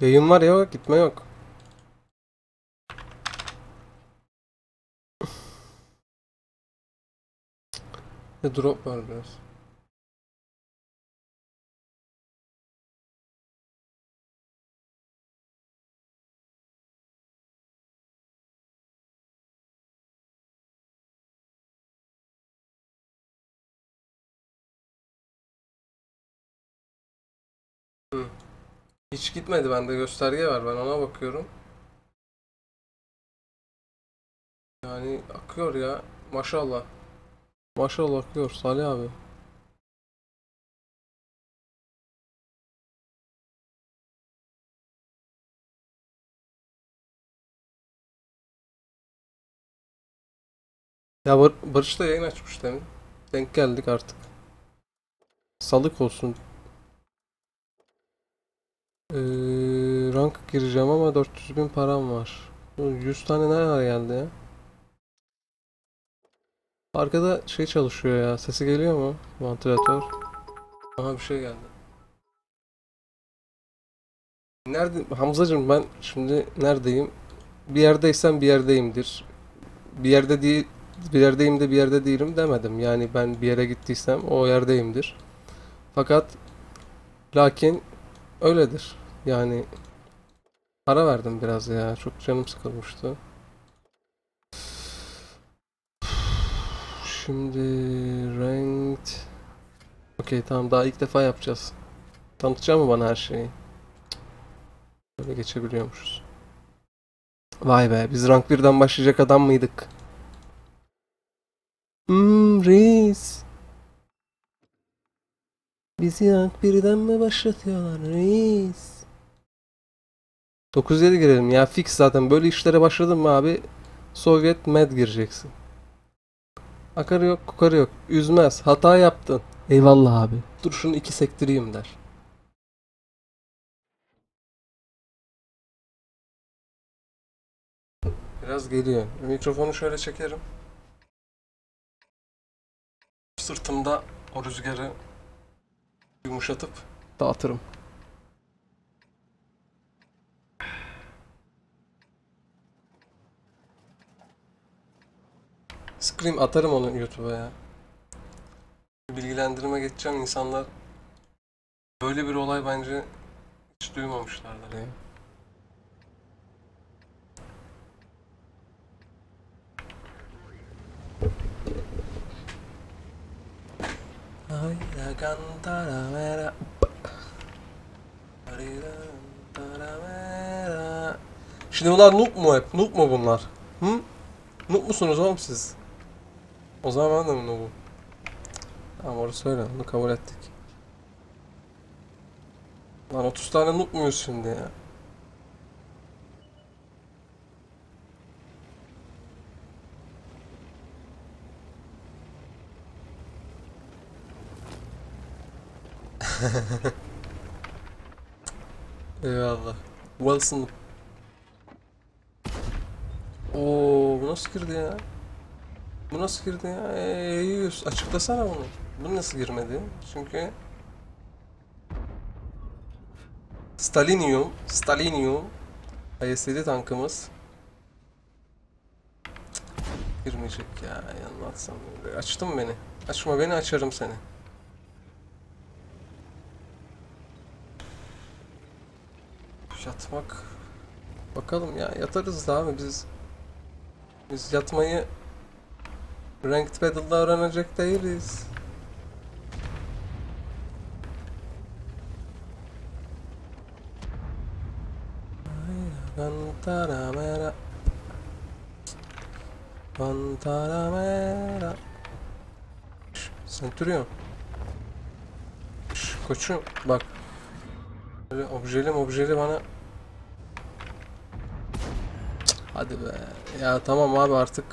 Yayın var ya gitme yok. Ne drop var biraz. Hiç gitmedi bende gösterge var ben ona bakıyorum. Yani akıyor ya maşallah. Maşallah akıyor Salih abi. Ya Bar Barış da yayın açmış demin. Denk geldik artık. Salık olsun. Ee, rank gireceğim ama 400 bin param var. Bu 100 tane ne ara geldi ya? Arkada şey çalışıyor ya. Sesi geliyor mu? Vantilatör. Aha bir şey geldi. Nerede? Hamzacığım ben şimdi neredeyim? Bir yerdeysem bir yerdeyimdir. Bir yerde değil, bir yerdeyim de bir yerde değilim demedim. Yani ben bir yere gittiysem o yerdeyimdir. Fakat lakin öyledir. Yani ara verdim biraz ya. Çok canım sıkılmıştı. Şimdi ranked Okey tamam daha ilk defa yapacağız. Tanıtacak mı bana her şeyi? Böyle geçebiliyormuşuz. Vay be biz rank 1'den başlayacak adam mıydık? Hmm reis. Bizi rank 1'den mi başlatıyorlar reis? 9-7 girelim ya fix zaten böyle işlere başladın mı abi Sovyet med gireceksin. Akarı yok kukarı yok üzmez hata yaptın. Eyvallah abi. Dur şunu iki sektireyim der. Biraz geliyor. Mikrofonu şöyle çekerim. Sırtımda o rüzgarı yumuşatıp dağıtırım. Scream atarım onu YouTube'a ya. Bilgilendirme geçeceğim insanlar böyle bir olay bence hiç duymamışlardır ya. Hayda cantaramera. Şimdi bunlar noob mu hep? Noob mu bunlar? Hı? Noob musunuz oğlum siz? O zaman ben de mi noobum? Tamam orası öyle. Onu kabul ettik. Lan 30 tane noob muyuz şimdi ya? Eyvallah. Wilson. Oo, bu nasıl girdi ya? Bu nasıl girdi ya? Ee, yüz. Açıklasana bunu. Bu nasıl girmedi? Çünkü Stalinium, Stalinium IS-7 tankımız girmeyecek ya. Yanılmazsam. Açtın beni. Açma beni açarım seni. Yatmak. Bakalım ya yatarız da abi biz. Biz yatmayı Ranked Battle'da öğrenecek değiliz. Guantanamera Guantanamera Şş, Koçum bak. Böyle objeli objeli bana. Hadi be. Ya tamam abi artık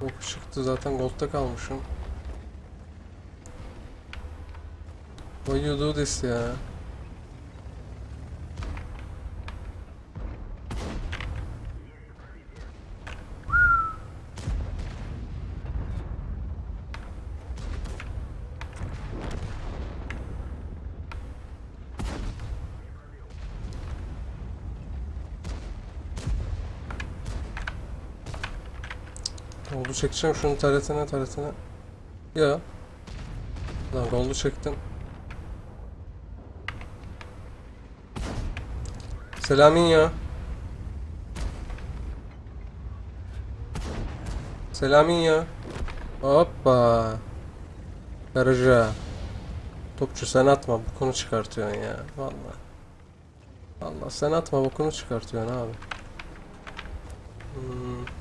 Ok çıktı. Zaten gold'da kalmışım. Do this ya Goldu çekeceğim şunu taretine taretine. Ya. Lan goldu çektim. Selamin ya. Selamin ya. Hoppa. Garaja. Topçu sen atma bu konu çıkartıyorsun ya. Vallahi. Allah sen atma bu konu çıkartıyorsun abi. Hmm.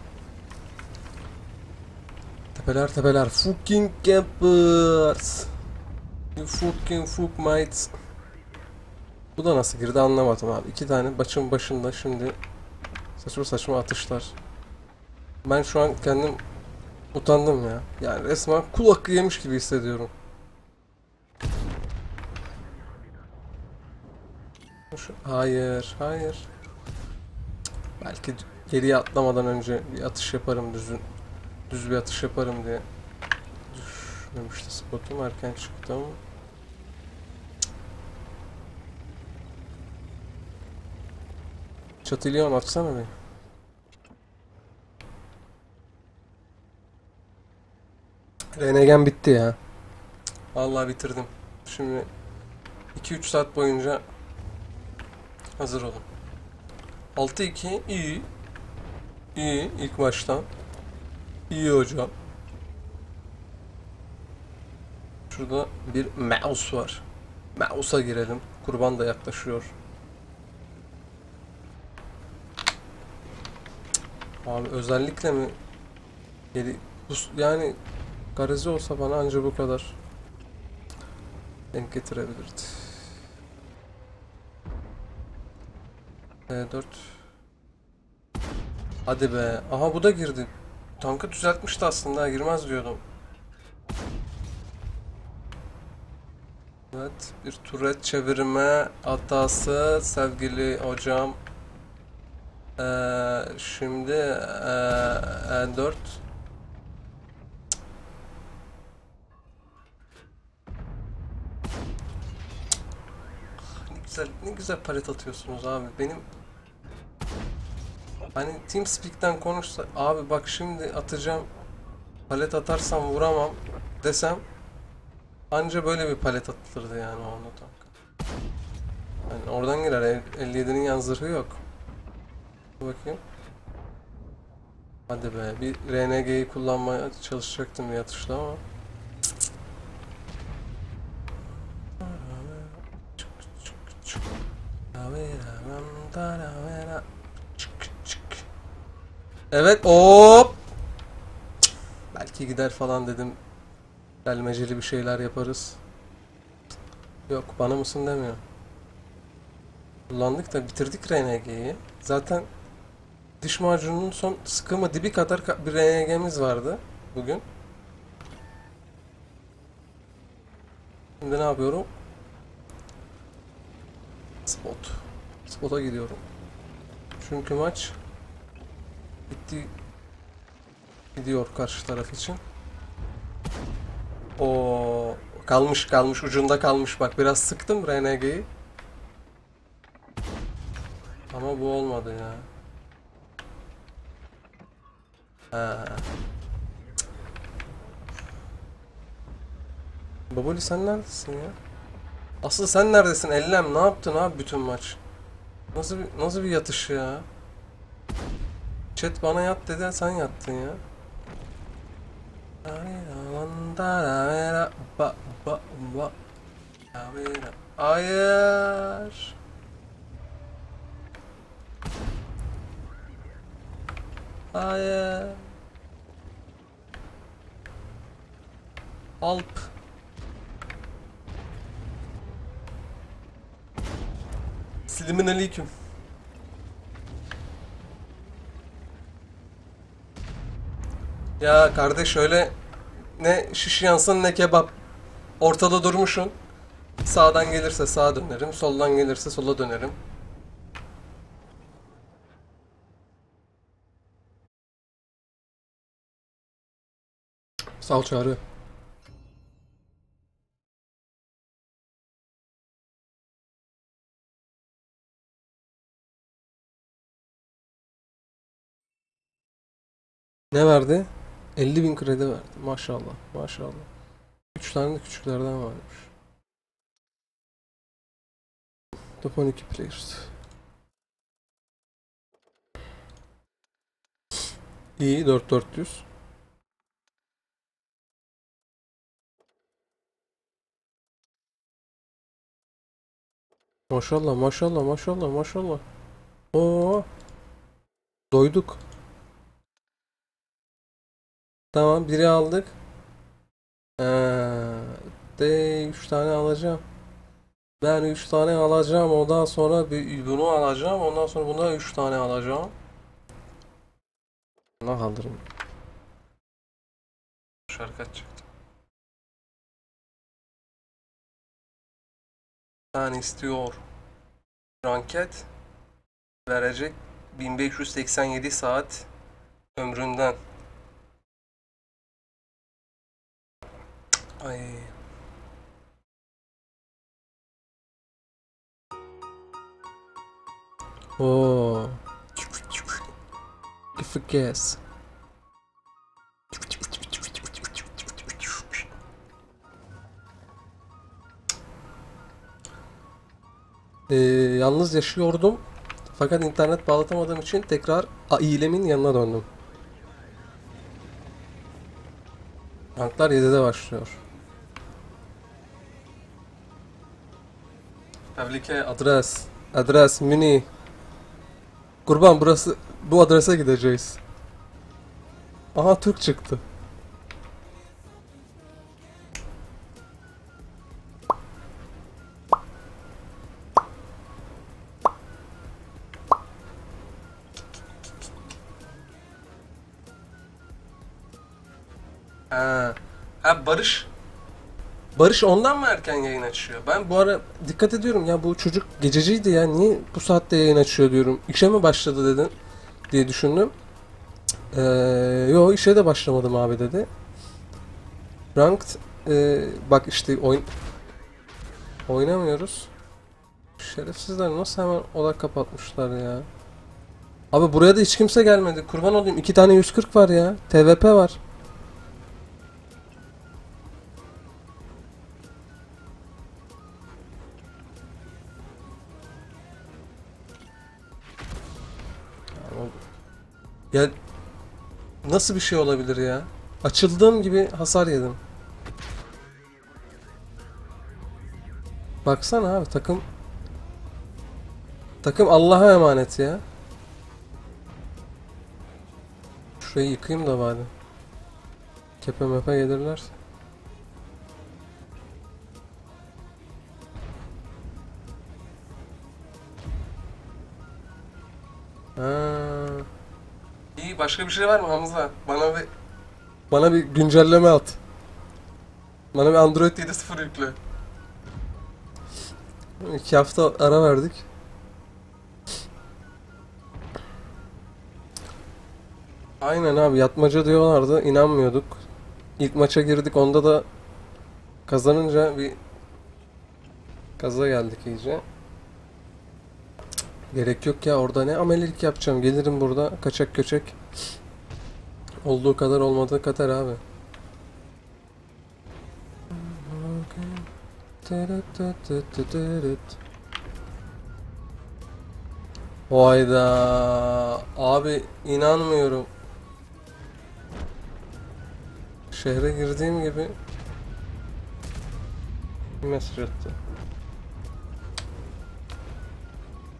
Tepeler tepeler. Fucking campers. Fucking fuck mates. Bu da nasıl girdi anlamadım abi. İki tane başım başında şimdi saçma saçma atışlar. Ben şu an kendim utandım ya. Yani resmen kul hakkı yemiş gibi hissediyorum. Hayır, hayır. Belki geriye atlamadan önce bir atış yaparım düzün. Düz bir atış yaparım diye. Düşmemişti spotum erken çıktı ama. Çatilyon atsana bir. Renegen bitti ya. Vallahi bitirdim. Şimdi 2-3 saat boyunca hazır olun. 6-2 iyi. İyi ilk baştan. İyi hocam. Şurada bir mouse var. Mouse'a girelim. Kurban da yaklaşıyor. Abi özellikle mi yani garezi olsa bana anca bu kadar denk getirebilirdi. E4 Hadi be. Aha bu da girdi. Tankı düzeltmişti aslında. Girmez diyordum. Evet. Bir turret çevirme hatası sevgili hocam. Ee, şimdi ee, E4 Ne güzel, ne güzel palet atıyorsunuz abi. Benim Hani TeamSpeak'ten konuşsa abi bak şimdi atacağım palet atarsam vuramam desem anca böyle bir palet atılırdı yani o anda tanka. Yani oradan girer el- 57'nin yan zırhı yok. Dur bakayım. Hadi be bir RNG'yi kullanmaya çalışacaktım bir atışta ama. Evet hop. Belki gider falan dedim. Gelmeceli bir şeyler yaparız. Yok bana mısın demiyor. Kullandık da bitirdik RNG'yi. Zaten diş macununun son sıkımı dibi kadar ka- bir RNG'miz vardı bugün. Şimdi ne yapıyorum? Spot. Spot'a gidiyorum. Çünkü maç bitti gidiyor karşı taraf için. O kalmış kalmış ucunda kalmış bak biraz sıktım RNG'yi. Ama bu olmadı ya. Ha. Baboli sen neredesin ya? Asıl sen neredesin Ellem? Ne yaptın abi bütün maç? Nasıl bir, nasıl bir yatış ya? Chat bana yat dedi sen yattın ya. Hayır. Hayır. Alp. Silimin aleyküm. Ya kardeş öyle ne şiş yansın ne kebap. Ortada durmuşsun. Sağdan gelirse sağa dönerim, soldan gelirse sola dönerim. Sağ ol Çağrı. Ne verdi? 50 bin kredi verdi. Maşallah. Maşallah. 3 tane de küçüklerden varmış. Top 12 players. İyi 4400. Maşallah maşallah maşallah maşallah. Oo. Doyduk. Tamam biri aldık. Ee, de 3 tane alacağım. Ben 3 tane alacağım. Ondan sonra bir bunu alacağım. Ondan sonra buna 3 tane alacağım. Ne kaldırayım? Şarkı çıktı. Ben istiyor. Ranket verecek 1587 saat ömründen. Ay. Oo. Guess. Ee, yalnız yaşıyordum. Fakat internet bağlatamadığım için tekrar ailemin yanına döndüm. Ranklar 7'de başlıyor. Tebrike adres. Adres mini. Kurban burası bu adrese gideceğiz. Aha Türk çıktı. Barış ondan mı erken yayın açıyor? Ben bu ara dikkat ediyorum ya bu çocuk gececiydi ya niye bu saatte yayın açıyor diyorum. İşe mi başladı dedin diye düşündüm. Ee, yo işe de başlamadım abi dedi. Ranked e, bak işte oyun oynamıyoruz. Şerefsizler nasıl hemen oda kapatmışlar ya. Abi buraya da hiç kimse gelmedi. Kurban olayım. iki tane 140 var ya. TVP var. Ya nasıl bir şey olabilir ya? Açıldığım gibi hasar yedim. Baksana abi takım takım Allah'a emanet ya. Şurayı yıkayayım da bari. Kepe mepe gelirlerse. Ha. Başka bir şey var mı Hamza? Bana bir bana bir güncelleme at. Bana bir Android 7.0 yükle. İki hafta ara verdik. Aynen abi yatmaca diyorlardı inanmıyorduk. İlk maça girdik onda da kazanınca bir gaza geldik iyice. Gerek yok ya orada ne amelilik yapacağım. Gelirim burada kaçak göçek. Olduğu kadar olmadığı kadar abi. Hayda abi inanmıyorum. Şehre girdiğim gibi mesaj attı.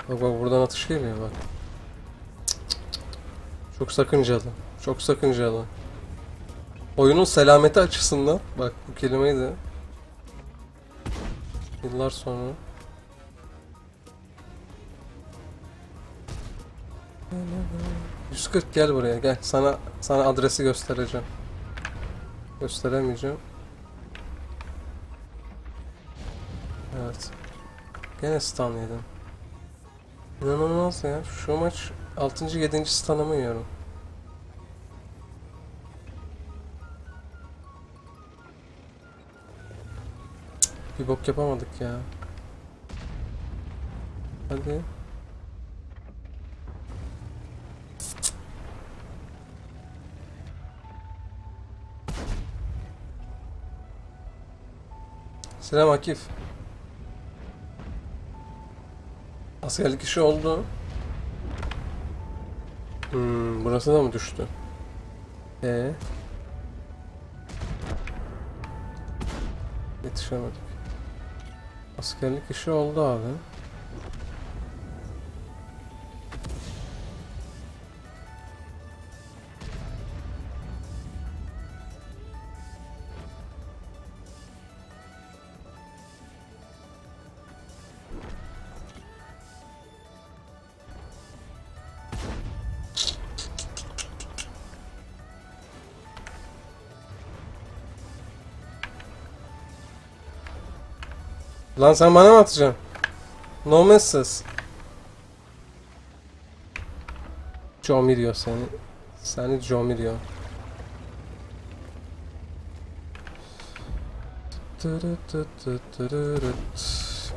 Bak bak buradan atış geliyor bak. Çok sakıncalı. Çok sakıncalı. Oyunun selameti açısından bak bu kelimeyi de yıllar sonra 140 gel buraya gel. Sana sana adresi göstereceğim. Gösteremeyeceğim. Evet. Gene stun yedim. İnanılmaz ya. Şu maç 6. 7. stun'ımı yiyorum. Bir bok yapamadık ya. Hadi. Selam Akif. Askerlik işi oldu. Hmm, burası da mı düştü? Ee? Yetişemedim. Askerlik işi oldu abi. Lan sen bana mı atacaksın? No messes. Jomirio seni. Seni Jomirio.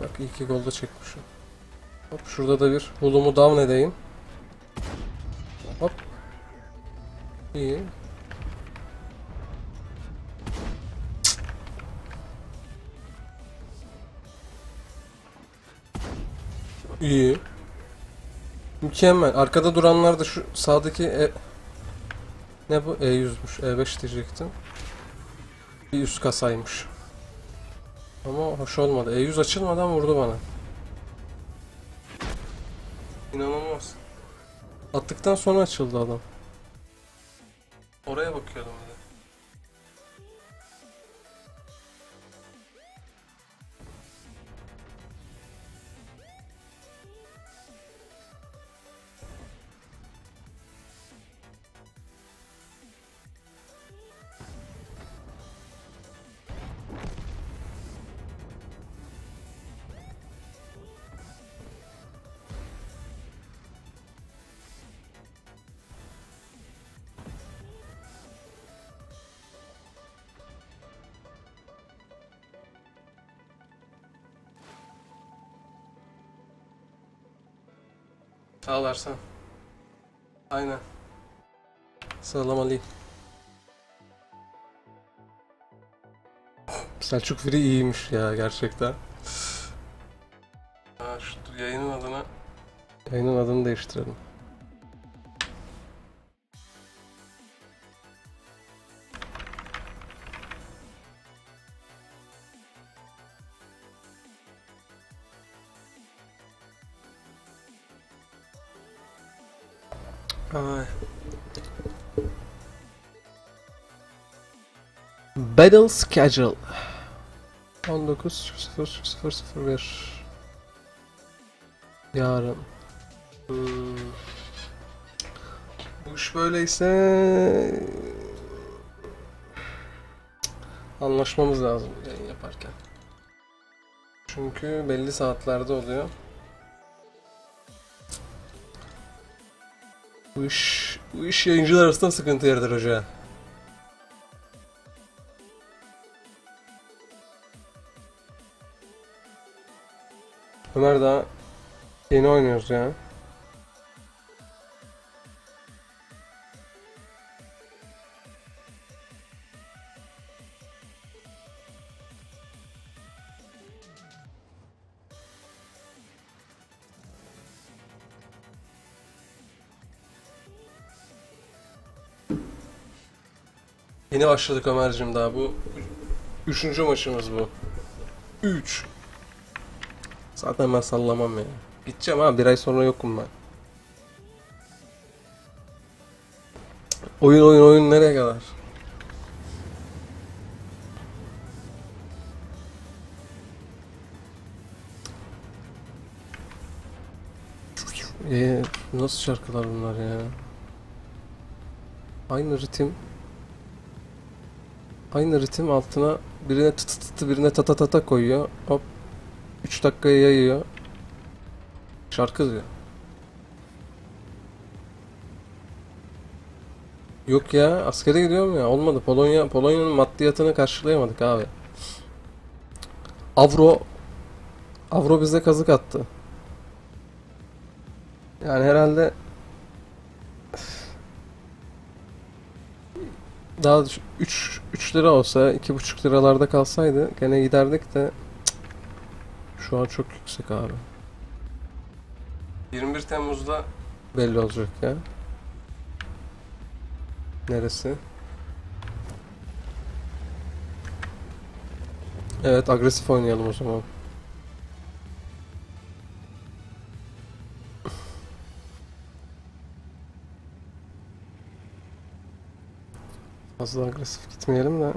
Bak iyi ki golda çekmişim. Hop şurada da bir hulumu down edeyim. Hop. İyi. İyi. Mükemmel. Arkada duranlar da şu sağdaki e... Ne bu? E100'müş. E5 diyecektim. Bir üst kasaymış. Ama hoş olmadı. E100 açılmadan vurdu bana. İnanılmaz. Attıktan sonra açıldı adam. Oraya bakıyordum Ersan. Aynen. Selam Ali. Selçuk Firi iyiymiş ya gerçekten. Ha, şu yayının adına yayının adını değiştirelim. Battle Schedule 19.00.01 Yarın Hmm. Bu iş böyleyse anlaşmamız lazım yayın yaparken. Çünkü belli saatlerde oluyor. Bu iş, bu iş yayıncılar arasında sıkıntı yaratır hoca. Ömer daha yeni oynuyoruz ya. Yeni başladık Ömer'cim daha bu. Üçüncü maçımız bu. Üç. Zaten ben sallamam ya. Gideceğim ha bir ay sonra yokum ben. Oyun oyun oyun nereye kadar? Ee, nasıl şarkılar bunlar ya? Aynı ritim. Aynı ritim altına birine tı tı tı birine ta ta ta ta koyuyor. Hop 3 dakikaya yayıyor. Şarkı diyor. Yok ya askere gidiyorum ya olmadı. Polonya Polonya'nın maddiyatını karşılayamadık abi. Avro Avro bize kazık attı. Yani herhalde daha 3 3 lira olsa 2,5 liralarda kalsaydı gene giderdik de şu an çok yüksek abi. 21 Temmuz'da belli olacak ya. Neresi? Evet agresif oynayalım o zaman. Fazla agresif gitmeyelim de.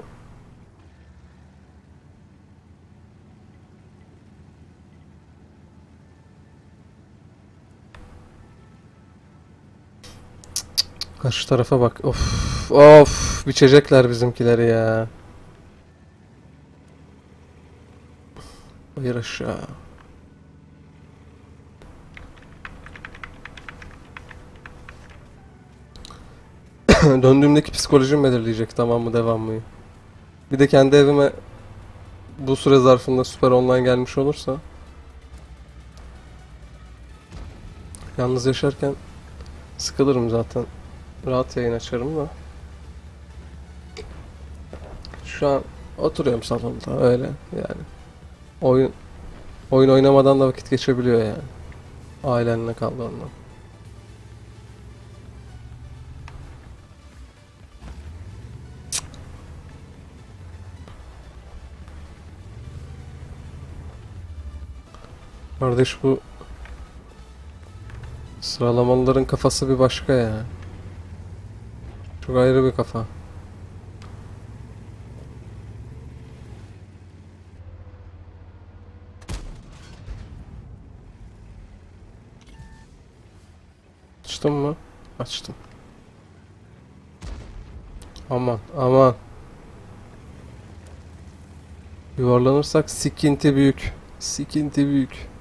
Karşı tarafa bak. Of, of, biçecekler bizimkileri ya. Hayır aşağı. Döndüğümdeki psikolojim belirleyecek tamam mı devam mı? Bir de kendi evime bu süre zarfında süper online gelmiş olursa yalnız yaşarken sıkılırım zaten. Rahat yayın açarım da. Şu an oturuyorum salonda öyle yani. Oyun oyun oynamadan da vakit geçebiliyor yani. Ailenle kaldığında. Kardeş bu sıralamalıların kafası bir başka ya. Çok ayrı bir kafa. Açtım mı? Açtım. Aman aman. Yuvarlanırsak sikinti büyük. Sikinti büyük.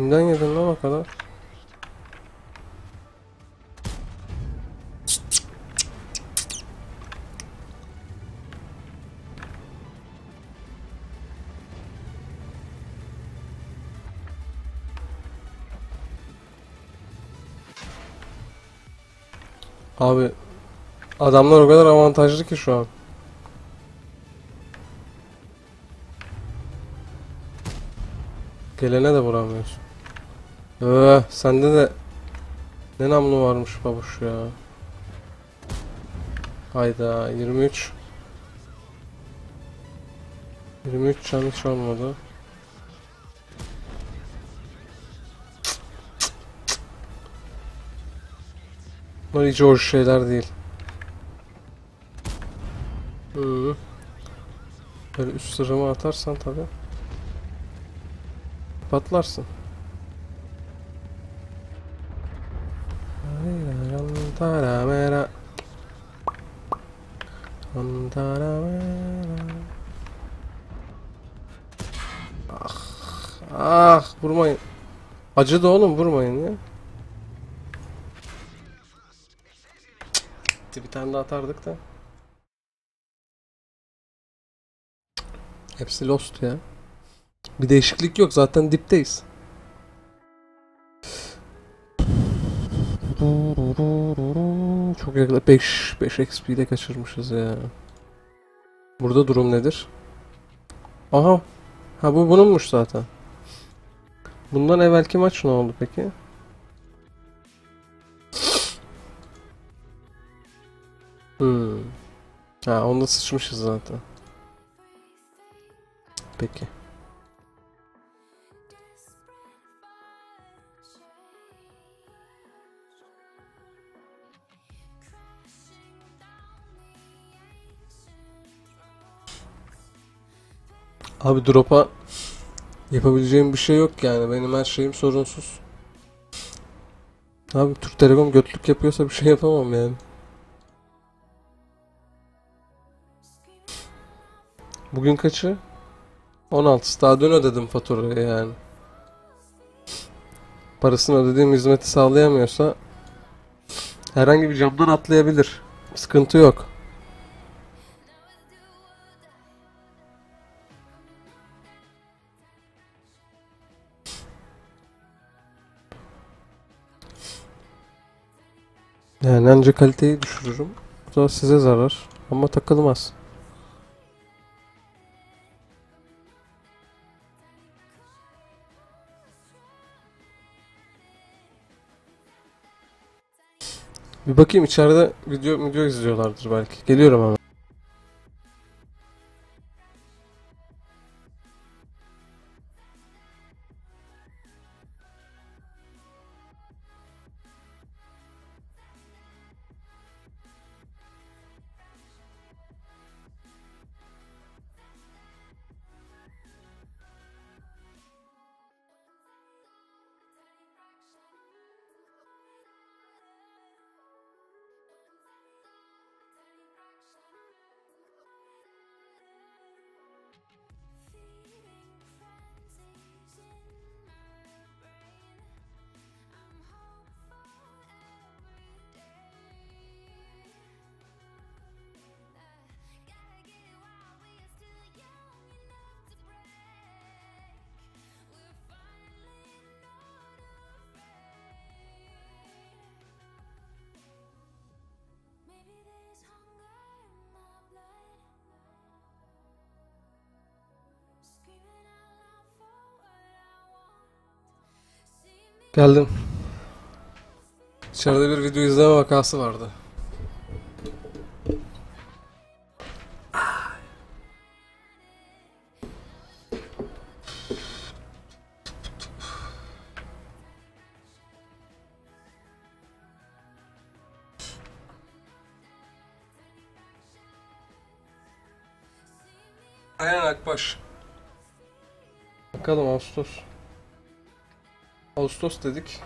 Kimden yedin lan o kadar? Abi adamlar o kadar avantajlı ki şu an. Gelene de vuramıyorsun. Öh, sende de ne namlu varmış babuş ya. Hayda 23. 23 can hiç olmadı. Bunlar hiç hoş şeyler değil. Hı. Böyle üst sırrımı atarsan tabi. Patlarsın. Antaramera. Antaramera. Ah, ah vurmayın. Acıdı oğlum vurmayın ya. Cık, Bir tane daha atardık da. Hepsi lost ya. Bir değişiklik yok zaten dipteyiz. Çok yakın 5 5 XP ile kaçırmışız ya. Burada durum nedir? Aha. Ha bu bununmuş zaten. Bundan evvelki maç ne oldu peki? Hmm. Ha onda sıçmışız zaten. Peki. Abi drop'a yapabileceğim bir şey yok yani. Benim her şeyim sorunsuz. Abi Türk Telekom götlük yapıyorsa bir şey yapamam yani. Bugün kaçı? 16. Daha dün ödedim faturayı yani. Parasını ödediğim hizmeti sağlayamıyorsa herhangi bir camdan atlayabilir. Sıkıntı yok. Yani anca kaliteyi düşürürüm. Bu da size zarar. Ama takılmaz. Bir bakayım içeride video video izliyorlardır belki. Geliyorum ama. Geldim. İçeride bir video izleme vakası vardı. Aynen Akbaş. Bakalım Ağustos. Ağustos dedik.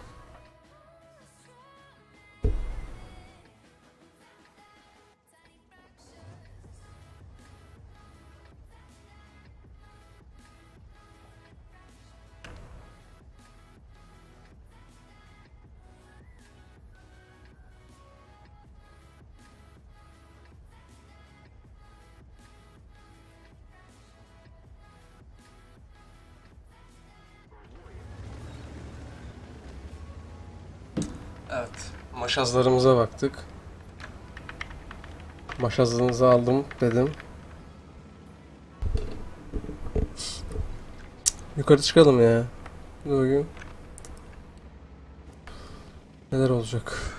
Evet. Maşazlarımıza baktık. Maşazınızı aldım dedim. Yukarı çıkalım ya. Bakayım. Neler olacak?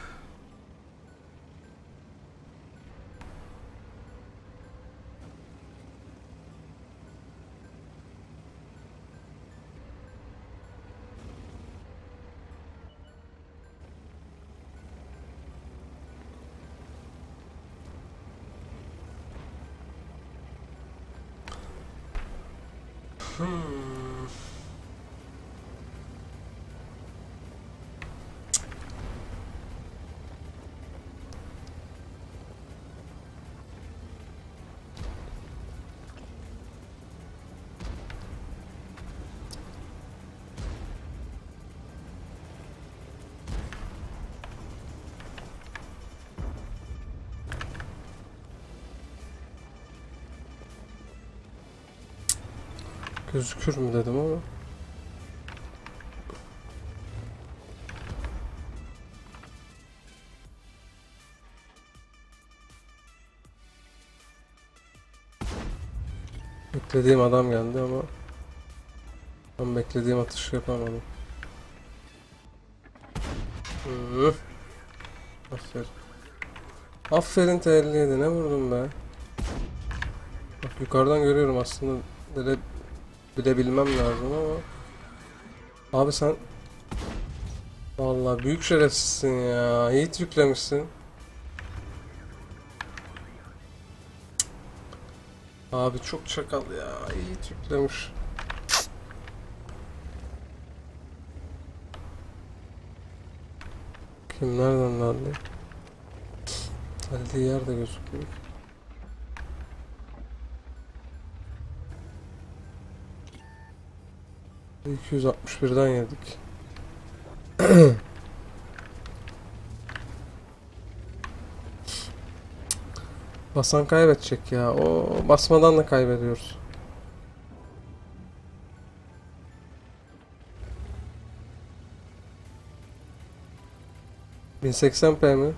Gözükür mü dedim ama. Beklediğim adam geldi ama ben beklediğim atışı yapamadım. Hı. Aferin. Aferin TL7 ne vurdum be. Bak yukarıdan görüyorum aslında böyle bilebilmem lazım ama Abi sen Vallahi büyük şerefsizsin ya. Yiğit yüklemişsin. Abi çok çakal ya. Yiğit yüklemiş. Kim nereden geldi? Geldiği yer de ...261'den yedik. Basan kaybedecek ya. O basmadan da kaybediyoruz. ...1080p mi?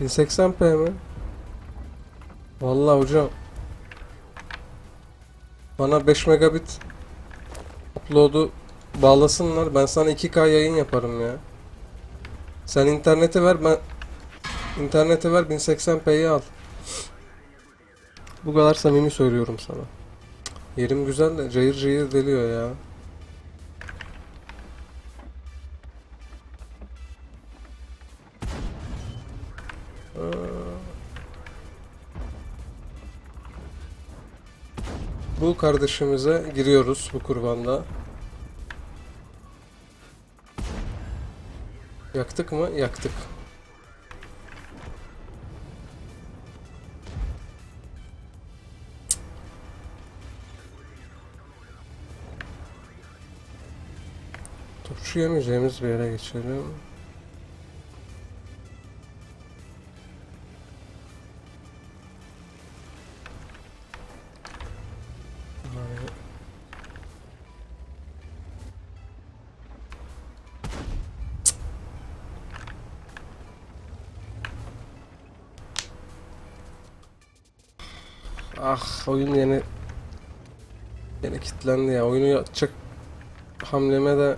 1080p mi? Vallahi hocam. Bana 5 megabit upload'u bağlasınlar. Ben sana 2K yayın yaparım ya. Sen internete ver ben internete ver 1080p'yi al. Bu kadar samimi söylüyorum sana. Yerim güzel de cayır cayır deliyor ya. Bu kardeşimize giriyoruz bu kurbanda. Yaktık mı? Yaktık. Topçu yemeyeceğimiz bir yere geçelim. Oyun yeni yeni kilitlendi ya. Oyunu yapacak hamleme de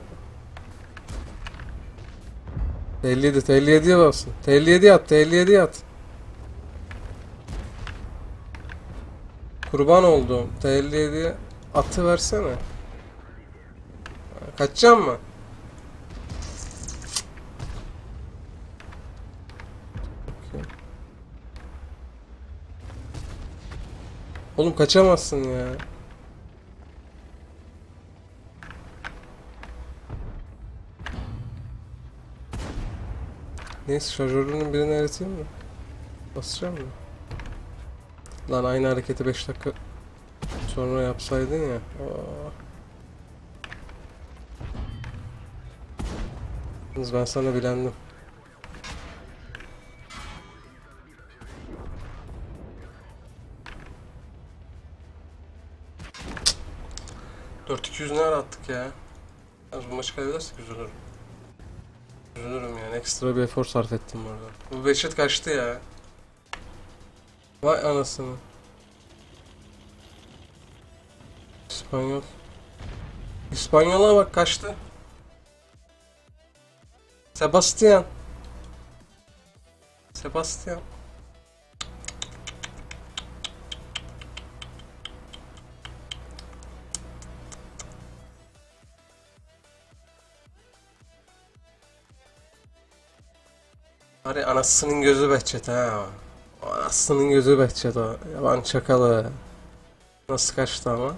57 57'ye basın. 57 at, 57 at. Kurban olduğum 57'ye atı versene. Kaçacağım mı? Oğlum kaçamazsın ya. Neyse şarjörünün birini eriteyim mi? Basacağım mı? Lan aynı hareketi 5 dakika sonra yapsaydın ya. Aa. Ben sana bilendim. Ya? Yalnız bu maçı kaybedersek üzülürüm. Üzülürüm yani. Ekstra bir efor sarf ettim orada. Bu Beşit kaçtı ya. Vay anasını. İspanyol. İspanyol'a bak kaçtı. Sebastian. Sebastian. Var ya anasının gözü Behçet ha. Anasının gözü Behçet o. Yaban çakalı. Nasıl kaçtı ama?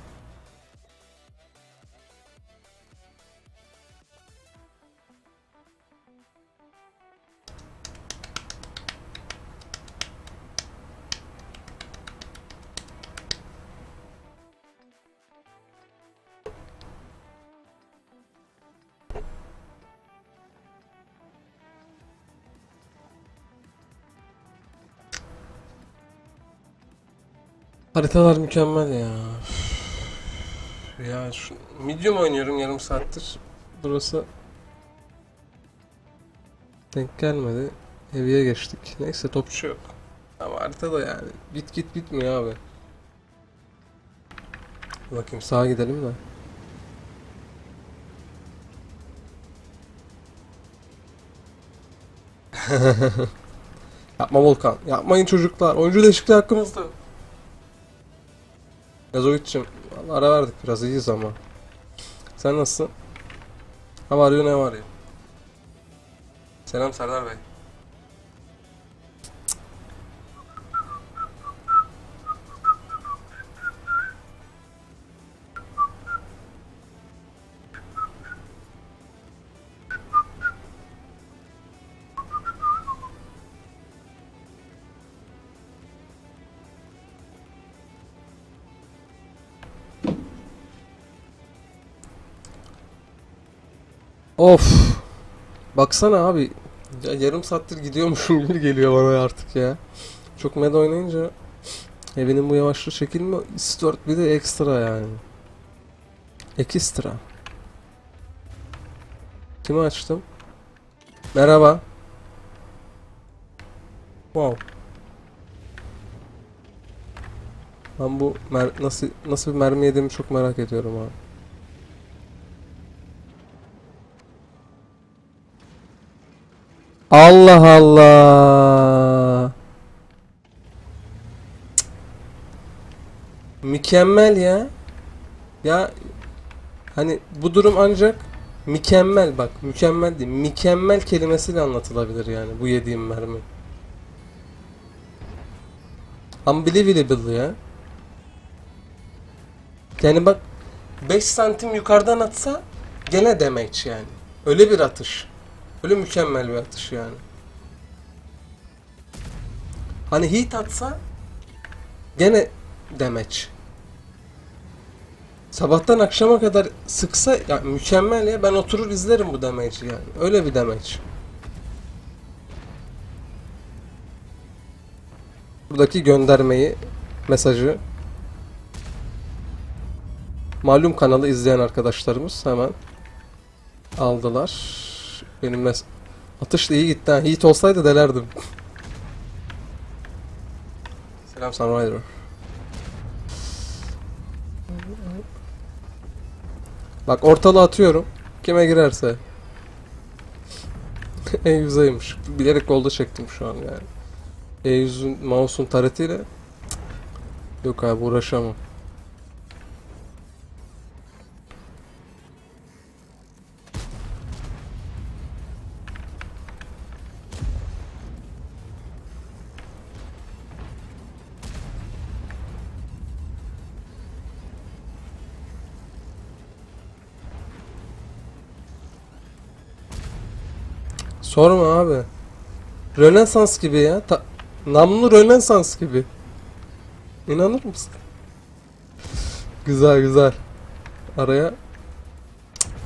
Haritalar mükemmel ya. Ya şu medium oynuyorum yarım saattir. Burası denk gelmedi. Heavy'ye geçtik. Neyse topçu yok. Ama haritada yani git git bitmiyor abi. Bakayım sağa gidelim de. Yapma Volkan. Yapmayın çocuklar. Oyuncu değişikliği hakkımızda. Yazovic'cim valla ara verdik biraz iyiyiz ama. Sen nasılsın? Ha var ya ne var ya? Selam Serdar Bey. Of. Baksana abi. Ya yarım saattir gidiyormuşum gibi geliyor bana artık ya. Çok med oynayınca evinin bu yavaşlığı çekilmiyor. Stewart bir de ekstra yani. Ekstra. Kimi açtım? Merhaba. Wow. Ben bu mer nasıl nasıl bir mermi yediğimi çok merak ediyorum abi. Allah Allah. Mükemmel ya. Ya hani bu durum ancak mükemmel bak mükemmel değil mükemmel kelimesiyle anlatılabilir yani bu yediğim mermi. Unbelievable ya. Yani bak 5 santim yukarıdan atsa gene damage yani. Öyle bir atış. Öyle mükemmel bir atış yani. Hani hit atsa gene damage. Sabahtan akşama kadar sıksa ya mükemmel ya ben oturur izlerim bu damage'i yani. Öyle bir damage. Buradaki göndermeyi, mesajı malum kanalı izleyen arkadaşlarımız hemen aldılar. Benim mes atış da iyi gitti ha. Heat olsaydı delerdim. Selam Sunrider. Bak ortalığı atıyorum. Kime girerse. E100'aymış. Bilerek golda çektim şu an yani. E100'ün mouse'un taretiyle. Yok abi uğraşamam. Sorma abi. Rönesans gibi ya. Ta- namlu Rönesans gibi. İnanır mısın? Güzel güzel. Araya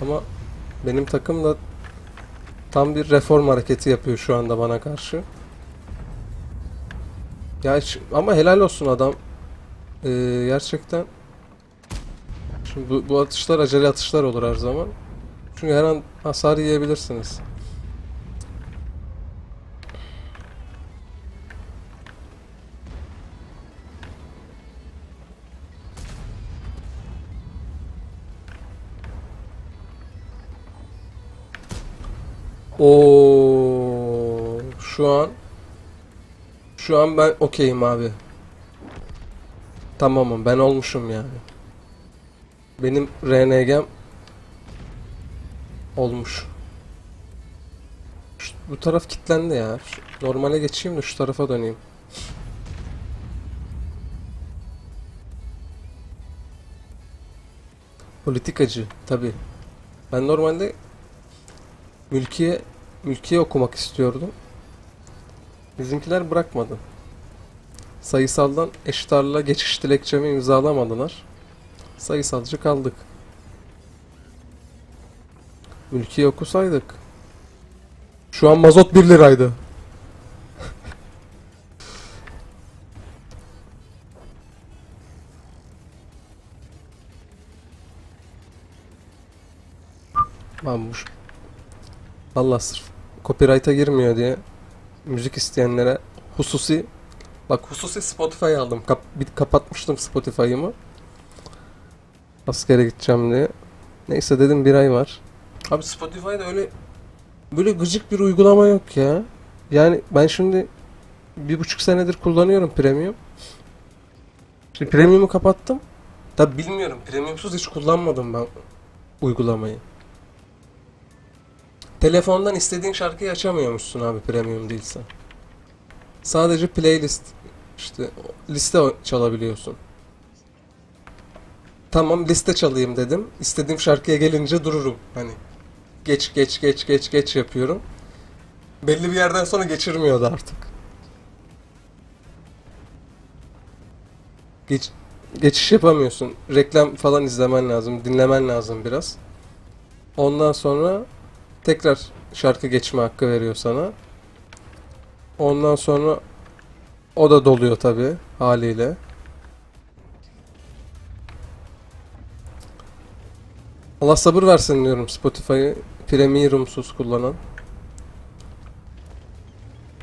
ama benim takım da tam bir reform hareketi yapıyor şu anda bana karşı. Ya ama helal olsun adam. Ee, gerçekten Şimdi bu, bu atışlar acele atışlar olur her zaman. Çünkü her an hasar yiyebilirsiniz. Oo, şu an şu an ben okeyim abi. Tamamım ben olmuşum yani. Benim RNG'm olmuş. Şu- bu taraf kilitlendi ya. Şu- normale geçeyim de şu tarafa döneyim. Politikacı tabii. Ben normalde mülkiye mülkiye okumak istiyordum. Bizimkiler bırakmadı. Sayısaldan eşit ağırlığa geçiş dilekçemi imzalamadılar. Sayısalcı kaldık. Mülkiye okusaydık. Şu an mazot 1 liraydı. Ben bu Valla sırf copyright'a girmiyor diye müzik isteyenlere hususi bak hususi Spotify aldım. Kap, bir kapatmıştım Spotify'ımı. Askere gideceğim diye. Neyse dedim bir ay var. Abi Spotify'da öyle böyle gıcık bir uygulama yok ya. Yani ben şimdi bir buçuk senedir kullanıyorum premium. Şimdi premium'u kapattım. Tabi bilmiyorum. Premiumsuz hiç kullanmadım ben uygulamayı. Telefondan istediğin şarkıyı açamıyormuşsun abi premium değilse. Sadece playlist işte liste çalabiliyorsun. Tamam liste çalayım dedim. İstediğim şarkıya gelince dururum. Hani geç geç geç geç geç yapıyorum. Belli bir yerden sonra geçirmiyordu artık. Geç, geçiş yapamıyorsun. Reklam falan izlemen lazım, dinlemen lazım biraz. Ondan sonra tekrar şarkı geçme hakkı veriyor sana. Ondan sonra o da doluyor tabi haliyle. Allah sabır versin diyorum Spotify'ı premiumsuz kullanan.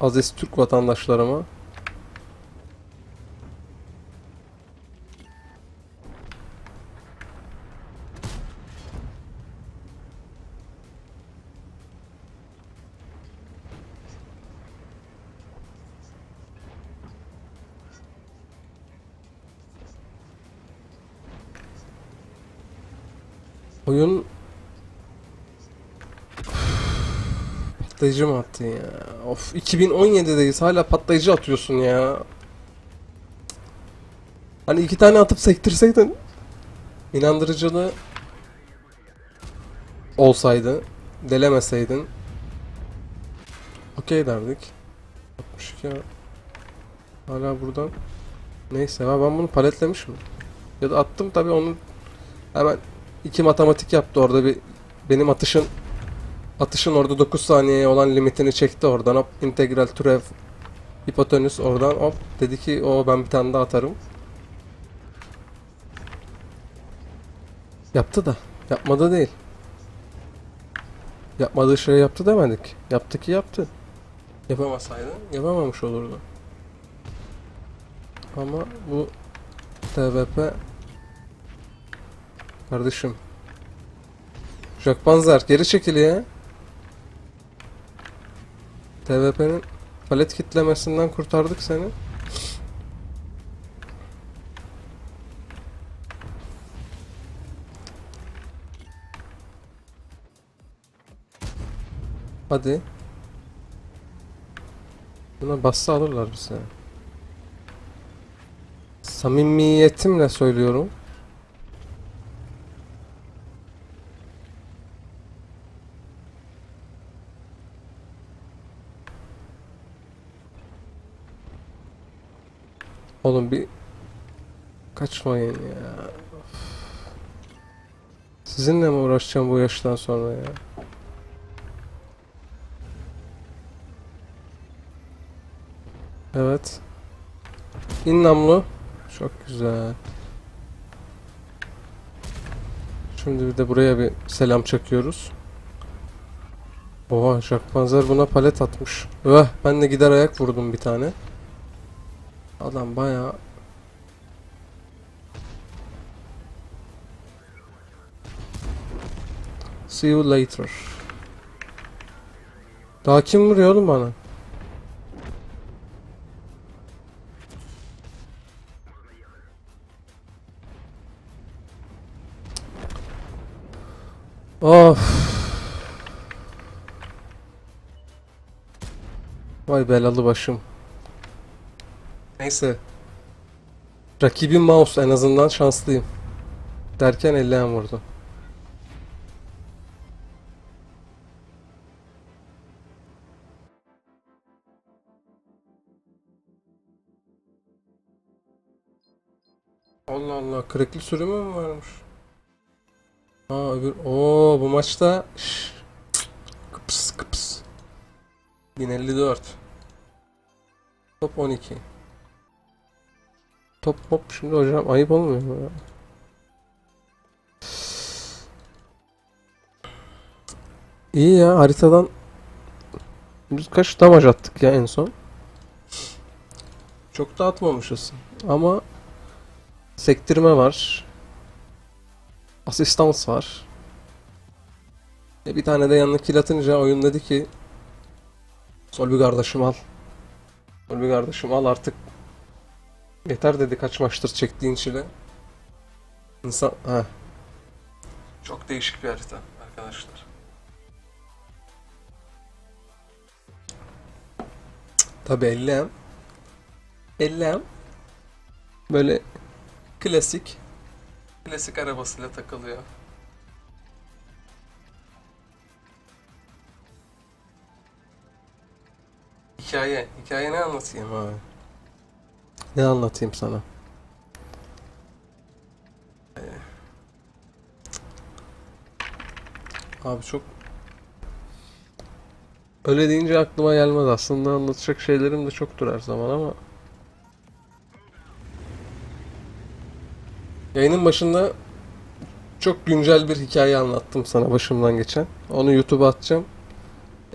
aziz Türk vatandaşlarıma oyun patlayıcı mı attın ya? Of 2017'deyiz hala patlayıcı atıyorsun ya. Hani iki tane atıp sektirseydin inandırıcılığı olsaydı delemeseydin okey derdik. 62 ya. Hala buradan neyse ben bunu paletlemiş mi? Ya da attım tabii onu hemen iki matematik yaptı orada bir benim atışın atışın orada 9 saniyeye olan limitini çekti oradan hop integral türev hipotenüs oradan hop dedi ki o ben bir tane daha atarım. Yaptı da yapmadı değil. Yapmadığı şeyi yaptı demedik. Yaptı ki yaptı. Yapamasaydı yapamamış olurdu. Ama bu TVP Kardeşim. Jack Panzer geri çekil ya. TVP'nin palet kitlemesinden kurtardık seni. Hadi. Buna bassa alırlar bize. Samimiyetimle söylüyorum. Oğlum bir kaçmayın ya. Sizinle mi uğraşacağım bu yaştan sonra ya? Evet. İn namlu. Çok güzel. Şimdi bir de buraya bir selam çakıyoruz. Oha Jack Panzer buna palet atmış. Öh ben de gider ayak vurdum bir tane. Adam bayağı See you later. Daha kim vuruyor oğlum bana? Of. Vay belalı başım. Neyse. Rakibim mouse en azından şanslıyım. Derken elleyen vurdu. Allah Allah, krekli sürümü mü varmış? Aa öbür... Oo bu maçta... Şşş. Kıps kıps. 1054. Top 12. Top hop şimdi hocam ayıp olmuyor mu ya? İyi ya haritadan biz kaç damaj attık ya en son? Çok da atmamışız ama sektirme var. Asistans var. E bir tane de yanına kill atınca oyun dedi ki Sol bir kardeşim al. Sol bir kardeşim al artık Yeter dedi kaç maçtır çektiğin çile. İnsan... Ha. Çok değişik bir harita arkadaşlar. Tabi 50 m 50 m Böyle klasik klasik arabasıyla takılıyor. Hikaye. Hikaye ne anlatayım abi? Ne anlatayım sana? Ee, Abi çok Öyle deyince aklıma gelmez aslında anlatacak şeylerim de çoktur her zaman ama Yayının başında çok güncel bir hikaye anlattım sana başımdan geçen. Onu YouTube'a atacağım.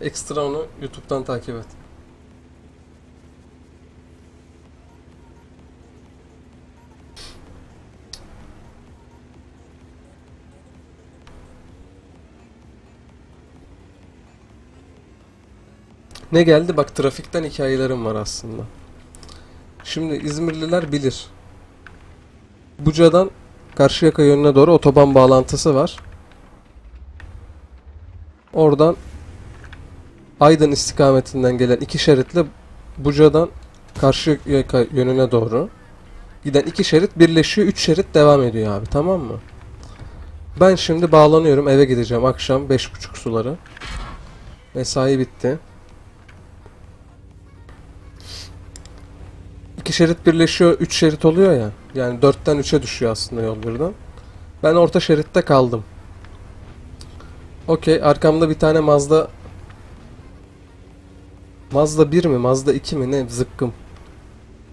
Ekstra onu YouTube'dan takip et. Ne geldi? Bak trafikten hikayelerim var aslında. Şimdi İzmirliler bilir. Buca'dan Karşıyaka yönüne doğru otoban bağlantısı var. Oradan Aydın istikametinden gelen iki şeritli Buca'dan Karşıyaka yönüne doğru giden iki şerit birleşiyor. Üç şerit devam ediyor abi tamam mı? Ben şimdi bağlanıyorum eve gideceğim akşam beş buçuk suları. Mesai bitti. İki şerit birleşiyor, üç şerit oluyor ya. Yani dörtten üçe düşüyor aslında yol birden. Ben orta şeritte kaldım. Okey, arkamda bir tane Mazda Mazda 1 mi, Mazda 2 mi ne zıkkım.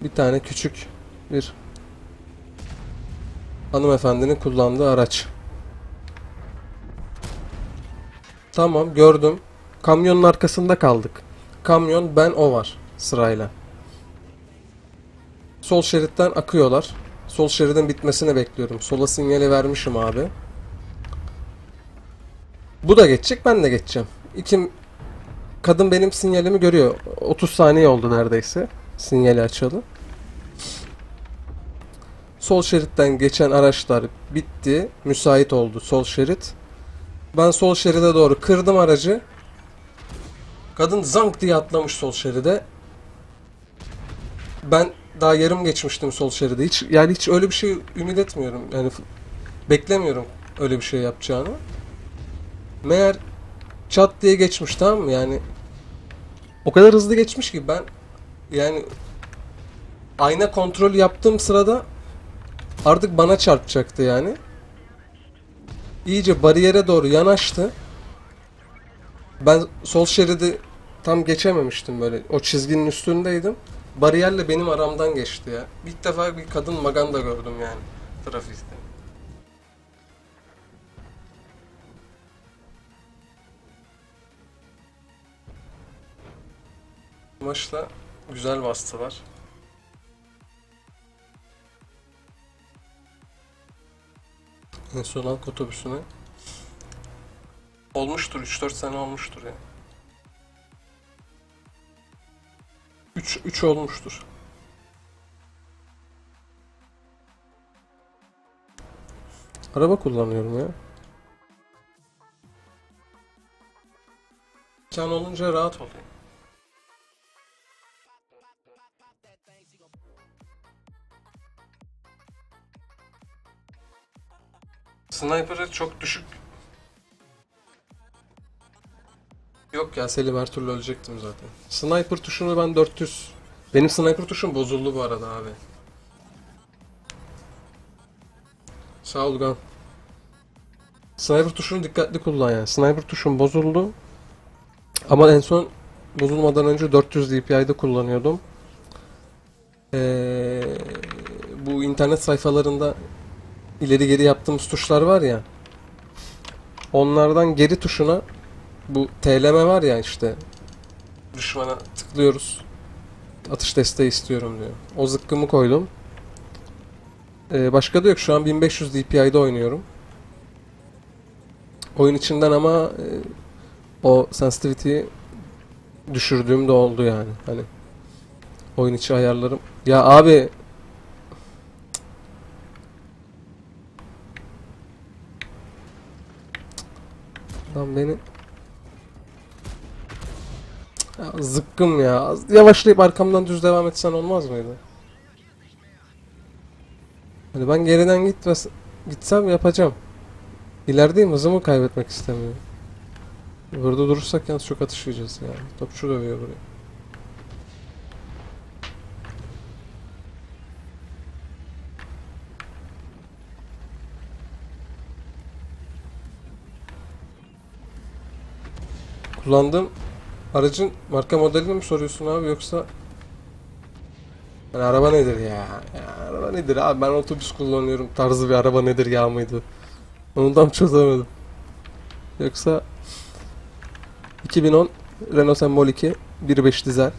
Bir tane küçük bir hanımefendinin kullandığı araç. Tamam, gördüm. Kamyonun arkasında kaldık. Kamyon ben o var sırayla. Sol şeritten akıyorlar. Sol şeridin bitmesini bekliyorum. Sola sinyali vermişim abi. Bu da geçecek, ben de geçeceğim. İki kadın benim sinyalimi görüyor. 30 saniye oldu neredeyse sinyali açalı. Sol şeritten geçen araçlar bitti. Müsait oldu sol şerit. Ben sol şeride doğru kırdım aracı. Kadın zank diye atlamış sol şeride. Ben daha yarım geçmiştim sol şeride. Hiç yani hiç öyle bir şey ümit etmiyorum. Yani beklemiyorum öyle bir şey yapacağını. Meğer çat diye geçmiş tamam mı? Yani o kadar hızlı geçmiş ki ben yani ayna kontrol yaptığım sırada artık bana çarpacaktı yani. İyice bariyere doğru yanaştı. Ben sol şeridi tam geçememiştim böyle. O çizginin üstündeydim. Bariyerle benim aramdan geçti ya. İlk defa bir kadın maganda gördüm yani trafikte. Maçla güzel bastılar. En son halk otobüsüne. Olmuştur 3-4 sene olmuştur ya. 3 3 olmuştur. Araba kullanıyorum ya. İmkan olunca rahat olayım. Sniper'ı çok düşük. Yok ya Selim her türlü ölecektim zaten. Sniper tuşunu ben 400. Benim sniper tuşum bozuldu bu arada abi. Sağ ol Gan. Sniper tuşunu dikkatli kullan yani. Sniper tuşum bozuldu. Ama en son bozulmadan önce 400 DPI'de kullanıyordum. Ee, bu internet sayfalarında ileri geri yaptığımız tuşlar var ya. Onlardan geri tuşuna bu TLM var ya işte. Düşmana tıklıyoruz. Atış desteği istiyorum diyor. O zıkkımı koydum. Ee, başka da yok. Şu an 1500 DPI'de oynuyorum. Oyun içinden ama e, o sensitivity'yi düşürdüğüm de oldu yani. Hani oyun içi ayarlarım. Ya abi Lan beni ya zıkkım ya. Yavaşlayıp arkamdan düz devam etsen olmaz mıydı? Hani ben geriden gitmez gitsem yapacağım. İlerideyim hızımı kaybetmek istemiyorum. Burada durursak yalnız çok atışlayacağız yani. Topçu dövüyor buraya. Kullandığım aracın marka modelini mi soruyorsun abi yoksa yani araba nedir ya? ya? Araba nedir abi ben otobüs kullanıyorum tarzı bir araba nedir ya mıydı? Onu tam çözemedim. Yoksa 2010 Renault Sembol 2 1.5 dizel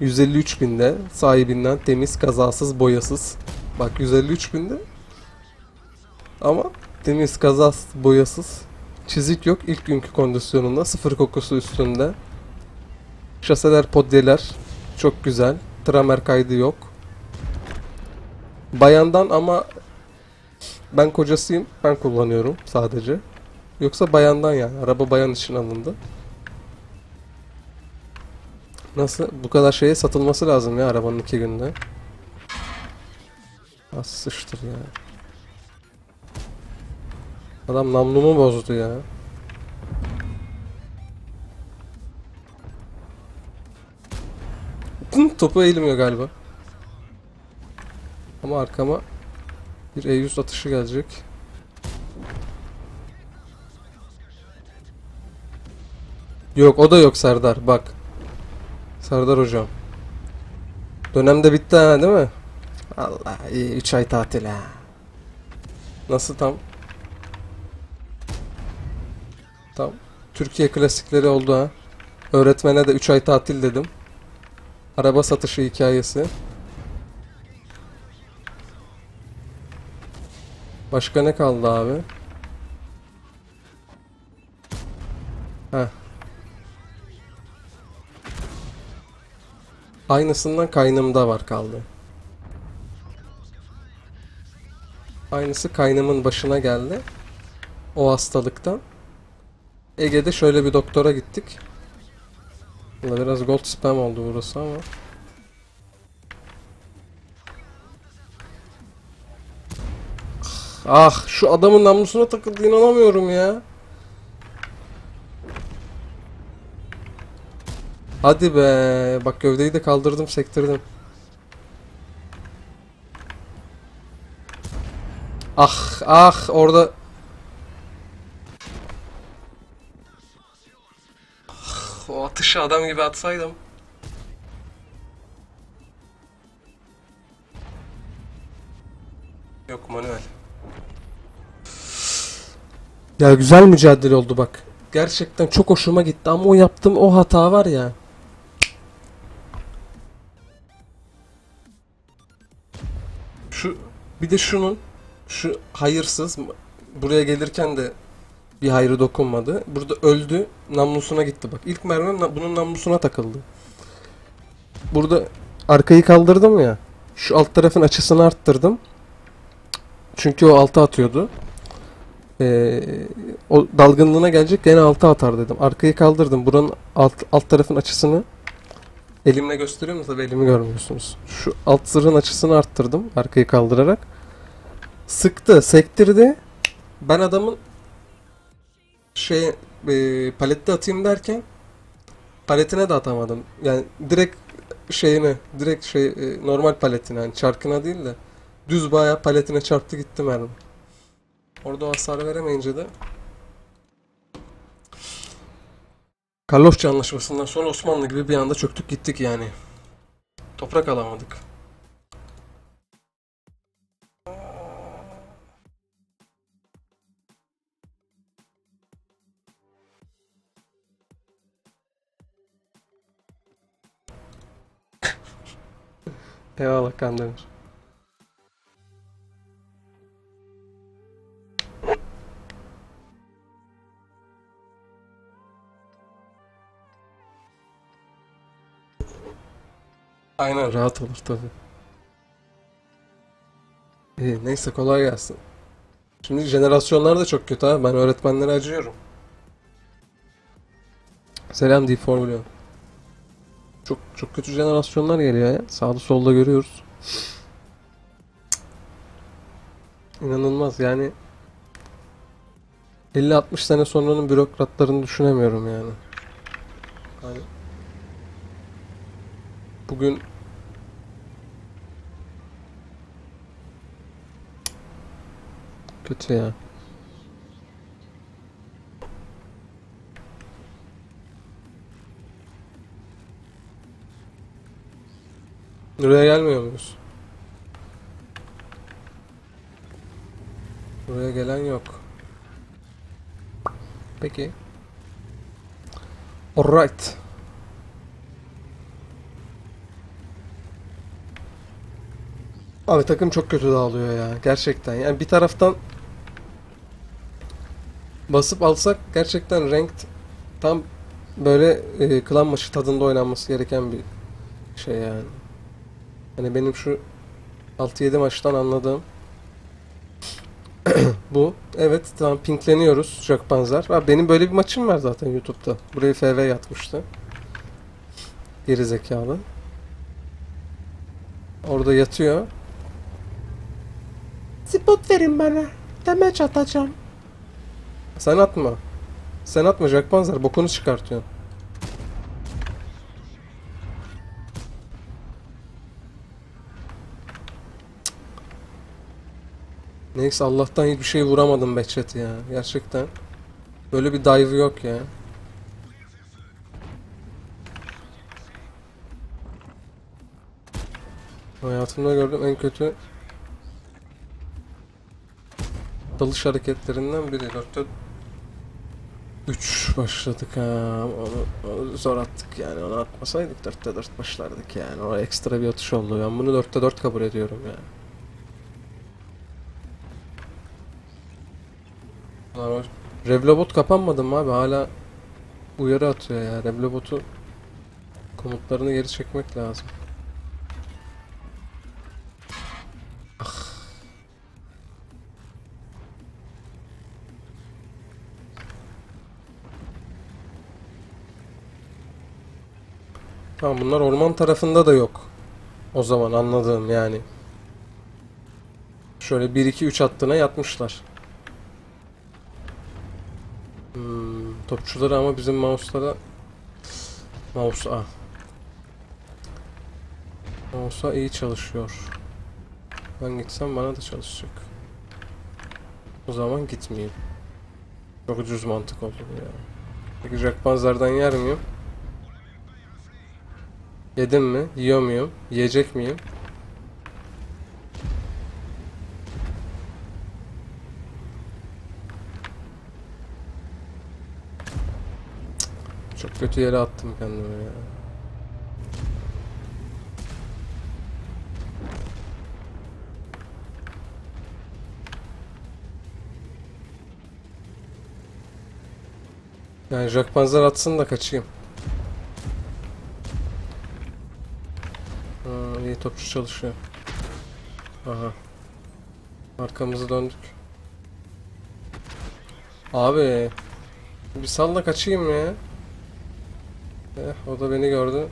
153 binde sahibinden temiz kazasız boyasız bak 153 binde ama temiz kazasız boyasız çizik yok ilk günkü kondisyonunda sıfır kokusu üstünde Şaseler, podyeler çok güzel. Tramer kaydı yok. Bayandan ama ben kocasıyım. Ben kullanıyorum sadece. Yoksa bayandan yani. Araba bayan için alındı. Nasıl? Bu kadar şeye satılması lazım ya arabanın iki günde. Az sıçtır ya. Adam namlumu bozdu ya. Topu eğilmiyor galiba. Ama arkama bir E100 atışı gelecek. Yok o da yok Serdar bak. Serdar hocam. Dönemde bitti ha değil mi? Allah iyi 3 ay tatil ha. Nasıl tam? Tam. Türkiye klasikleri oldu ha. Öğretmene de 3 ay tatil dedim. Araba satışı hikayesi. Başka ne kaldı abi? Heh. Aynısından kaynımda var kaldı. Aynısı kaynımın başına geldi. O hastalıktan. Ege'de şöyle bir doktora gittik. Valla biraz gold spam oldu burası ama. Ah şu adamın namlusuna takıldı inanamıyorum ya. Hadi be. Bak gövdeyi de kaldırdım sektirdim. Ah ah orada. Atışı adam gibi atsaydım. Yok manuel. Ya güzel mücadele oldu bak. Gerçekten çok hoşuma gitti ama o yaptığım o hata var ya. Şu bir de şunun şu hayırsız buraya gelirken de bir hayrı dokunmadı. Burada öldü. Namlusuna gitti bak. İlk mermi bunun namlusuna takıldı. Burada arkayı kaldırdım ya. Şu alt tarafın açısını arttırdım. Çünkü o alta atıyordu. Ee, o dalgınlığına gelecek gene alta atar dedim. Arkayı kaldırdım. Buranın alt, alt tarafın açısını elimle gösteriyorum da tabii elimi görmüyorsunuz. Şu alt zırhın açısını arttırdım arkayı kaldırarak. Sıktı, sektirdi. Ben adamın şey e, palette atayım derken paletine de atamadım. Yani direkt şeyine, direkt şey e, normal paletine yani çarkına değil de düz bayağı paletine çarptı gitti mermi. Orada hasar veremeyince de Karlofça Anlaşması'ndan sonra Osmanlı gibi bir anda çöktük gittik yani. Toprak alamadık. Eyvallah Kandemir. Aynen rahat olur tabii. İyi, neyse kolay gelsin. Şimdi jenerasyonlar da çok kötü ha. Ben öğretmenlere acıyorum. Selam deyip formülüyorum. Çok çok kötü jenerasyonlar geliyor ya. Sağda solda görüyoruz. İnanılmaz yani 50-60 sene sonranın bürokratlarını düşünemiyorum yani. Hani bugün kötü ya. Buraya gelmiyor muyuz? Buraya gelen yok. Peki. Alright. Abi takım çok kötü dağılıyor ya. Gerçekten. Yani bir taraftan basıp alsak gerçekten ranked tam böyle e, klan maçı tadında oynanması gereken bir şey yani. Hani benim şu 6-7 maçtan anladığım bu. Evet tamam pinkleniyoruz Jack Panzer. Ha, benim böyle bir maçım var zaten YouTube'da. Buraya FV yatmıştı. Geri zekalı. Orada yatıyor. Spot verin bana. Demeç atacağım. Sen atma. Sen atma Jack Panzer. Bokunu çıkartıyorsun. Neyse Allah'tan hiçbir şey vuramadım Behçet ya. Gerçekten. Böyle bir dive yok ya. Hayatımda gördüğüm en kötü dalış hareketlerinden biri. 4'te 3 başladık ha. Onu, onu zor attık yani. Onu atmasaydık 4'te 4 başlardık yani. O ekstra bir atış oldu. Ben bunu 4'te 4 kabul ediyorum yani. O Revlobot kapanmadı mı abi? Hala uyarı atıyor ya. Revlobot'u komutlarını geri çekmek lazım. Ah. Tamam bunlar orman tarafında da yok. O zaman anladığım yani. Şöyle 1-2-3 hattına yatmışlar. Hmm, topçuları ama bizim mouse'lara mouse A. Mouse'a iyi çalışıyor. Ben gitsem bana da çalışacak. O zaman gitmeyeyim. Çok ucuz mantık oldu bu ya. Peki Jack Panzer'dan yer miyim? Yedim mi? Yiyor muyum? Yiyecek miyim? Kötü yere attım kendimi ya. Yani Jack Panzer atsın da kaçayım. Ha, iyi topçu çalışıyor. Aha. Arkamızı döndük. Abi. Bir salla kaçayım ya. Eh, o da beni gördü.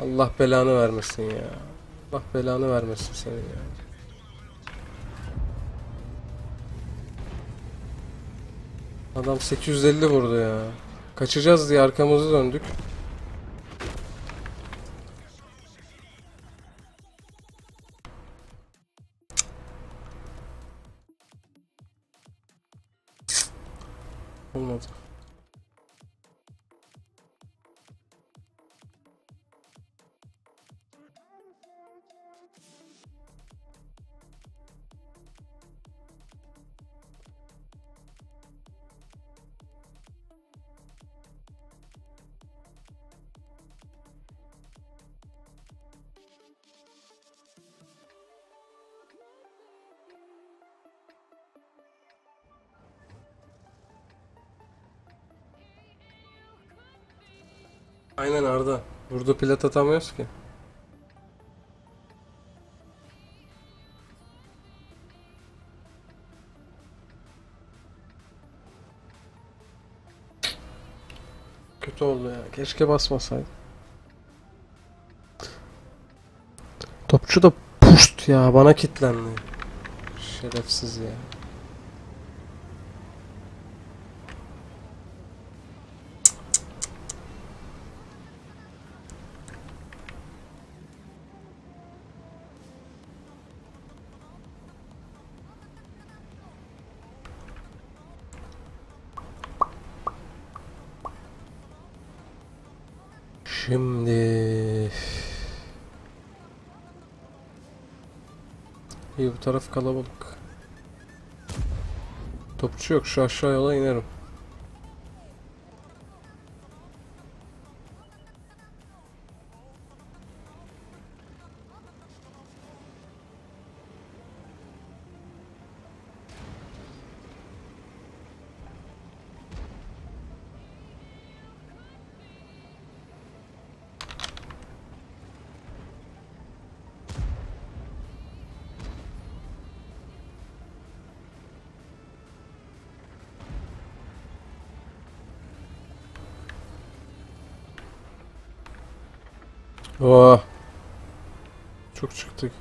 Allah belanı vermesin ya. Allah belanı vermesin senin ya. Adam 850 vurdu ya. Kaçacağız diye arkamızı döndük. Olmadı. Aynen Arda. Burada plat atamıyoruz ki. Kötü oldu ya. Keşke basmasaydı. Topçu da puşt ya bana kilitlendi. Şerefsiz ya. Taraf kalabalık. Topçu yok şu aşağı yola inerim.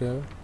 Çok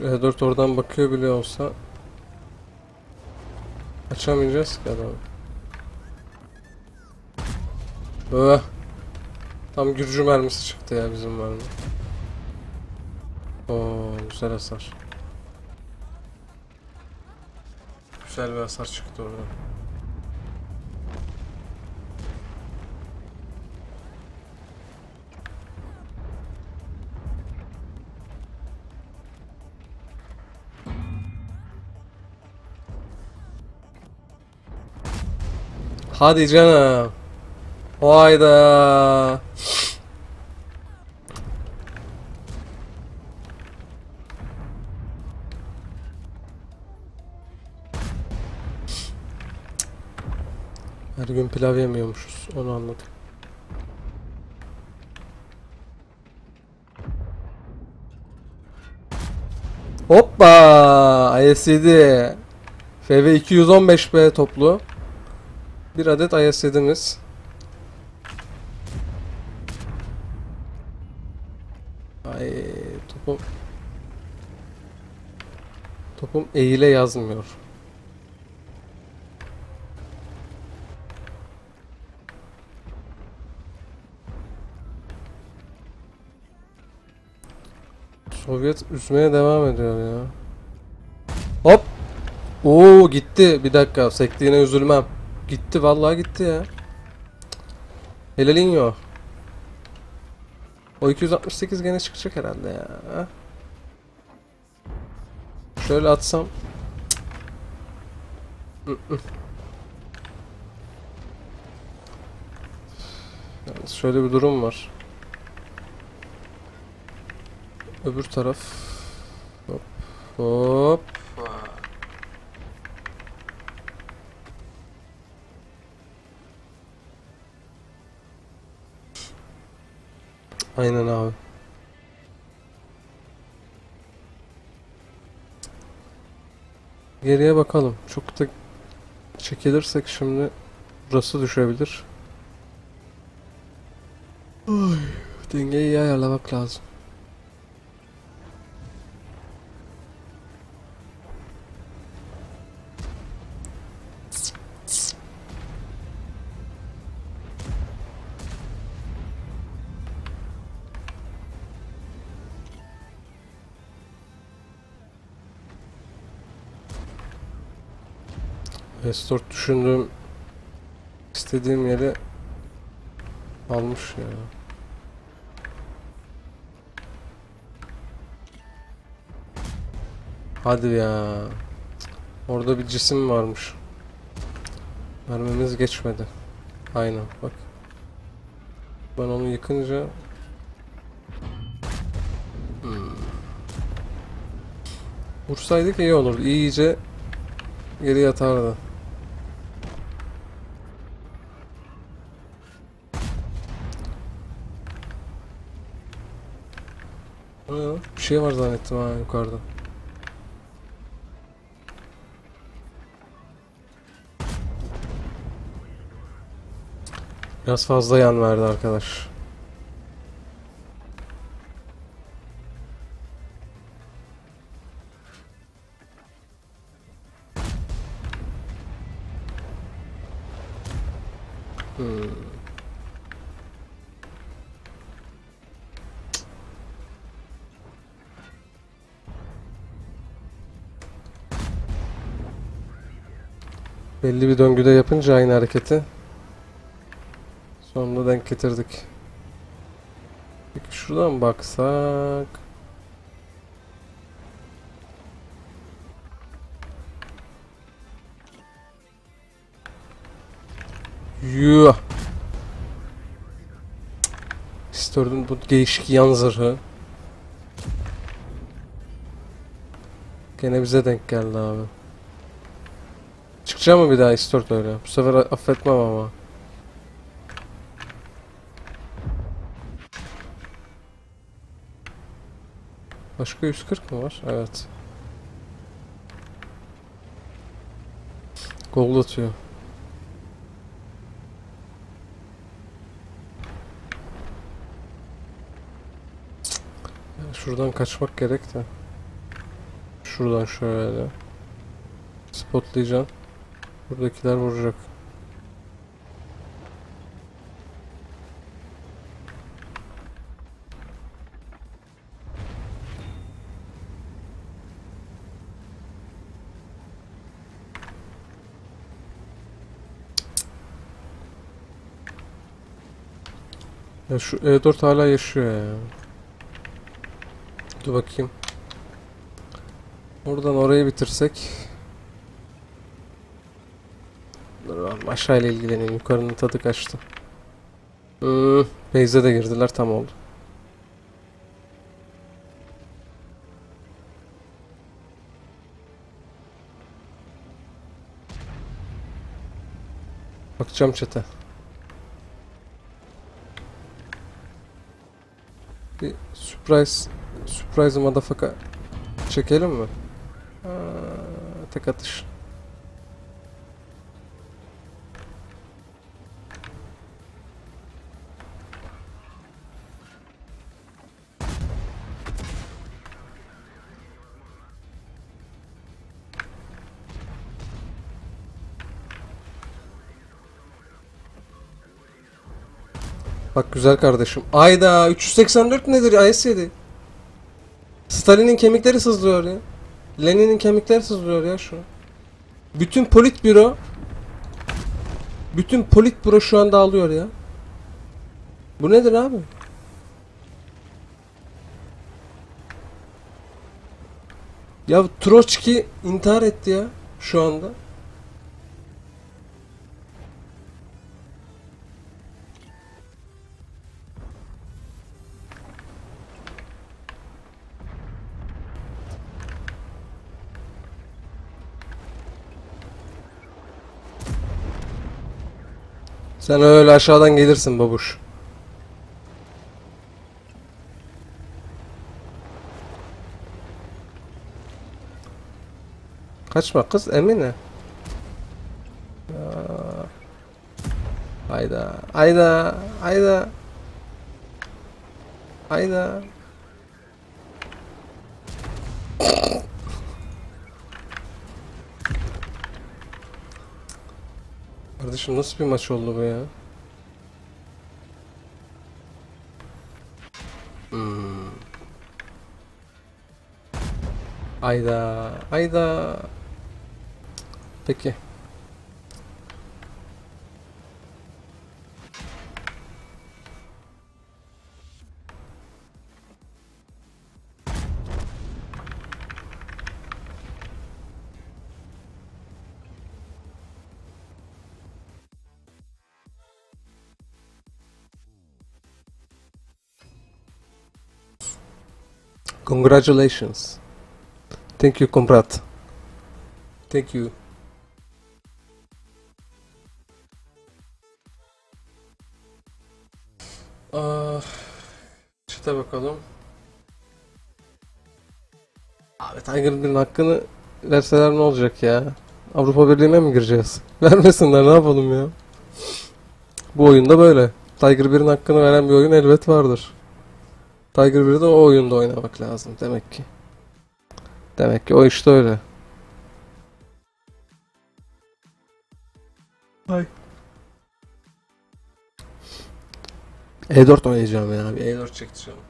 Şu E4 oradan bakıyor bile olsa açamayacağız ki adamı. Öh. Tam gürcü mermisi çıktı ya bizim mermi. Oo güzel hasar. Güzel bir hasar çıktı oradan. Hadi canım. Hayda. Her gün pilav yemiyormuşuz. Onu anladım. Hoppa! IS-7. FV 215B toplu. Bir adet IS-7'miz. Ay topum Topum eğile yazmıyor. Sovyet üzmeye devam ediyor ya. Hop. Oo gitti. Bir dakika. Sektiğine üzülmem. Gitti vallahi gitti ya. Helalinho. O 268 gene çıkacak herhalde ya. Şöyle atsam. Yalnız şöyle bir durum var. Öbür taraf. Hop. Hop. Aynen abi. Geriye bakalım. Çok da çekilirsek şimdi burası düşebilir. Ay, dengeyi ayarlamak lazım. Restore düşündüğüm istediğim yeri almış ya. Hadi ya. Orada bir cisim varmış. Mermimiz geçmedi. Aynen bak. Ben onu yıkınca Hmm. Vursaydık iyi olurdu. İyice geri yatardı. Şey var zannettim ha yukarıda. Biraz fazla yan verdi arkadaş. Bir döngüde yapınca aynı hareketi sonunda denk getirdik. Peki şuradan baksak Yuh. Stord'un bu değişik yan zırhı. Gene bize denk geldi abi. Çıkacağım mı bir daha Istord öyle? Bu sefer affetmem ama. Başka 140 mı var? Evet. Gold atıyor. Şuradan kaçmak gerek de. Şuradan şöyle. Spotlayacağım. Buradakiler vuracak. Ya şu E4 hala yaşıyor ya. Dur bakayım. Oradan orayı bitirsek. Ben aşağıyla ilgileneyim. Yukarının tadı kaçtı. Hmm, base'e de girdiler tam oldu. Bakacağım chat'e. Bir surprise surprise motherfucker çekelim mi? Aa, tek atış. Bak güzel kardeşim. Ayda 384 nedir IS-7? Stalin'in kemikleri sızlıyor ya. Lenin'in kemikleri sızlıyor ya şu. Bütün politbüro bütün politbüro şu anda ağlıyor ya. Bu nedir abi? Ya Troçki intihar etti ya şu anda. Sen öyle aşağıdan gelirsin babuş. Kaçma kız Emine. Hayda. Hayda. Hayda. Hayda. Kardeşim nasıl bir maç oldu bu ya? Hmm. Ayda, ayda. Peki. Congratulations. Thank you, comrade. Thank you. Ah, Çete bakalım. Abi Tiger Bir'in hakkını verseler ne olacak ya? Avrupa Birliği'ne mi gireceğiz? Vermesinler ne yapalım ya? Bu oyunda böyle. Tiger 1'in hakkını veren bir oyun elbet vardır. Tiger 1'de o oyunda oynamak lazım demek ki. Demek ki o işte öyle. Ay. E4 oynayacağım ya. Bir E4 çekeceğim.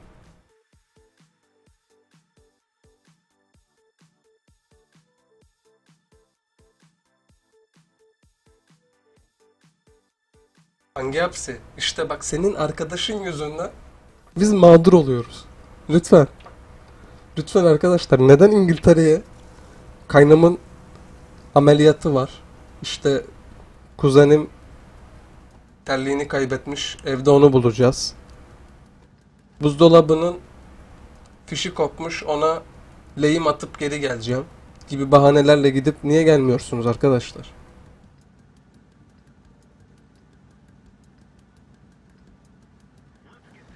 Hangi hapsi? İşte bak senin arkadaşın yüzünden biz mağdur oluyoruz. Lütfen. Lütfen arkadaşlar neden İngiltere'ye kaynamın ameliyatı var. İşte kuzenim terliğini kaybetmiş. Evde onu bulacağız. Buzdolabının fişi kopmuş. Ona lehim atıp geri geleceğim. Gibi bahanelerle gidip niye gelmiyorsunuz arkadaşlar?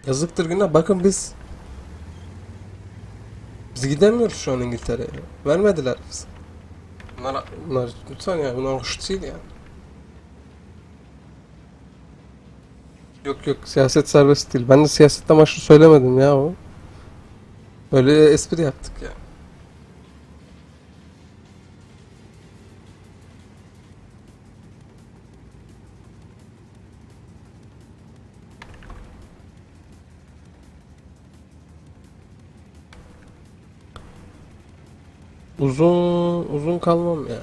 Yazıktır günah. Bakın biz biz gidemiyoruz şu an İngiltere'ye. Vermediler bize. Bunlar, bunlar lütfen ya bunlar hoş değil yani. Yok yok siyaset serbest değil. Ben de siyaset amaçlı söylemedim ya o. Öyle espri yaptık ya. Uzun uzun kalmam ya.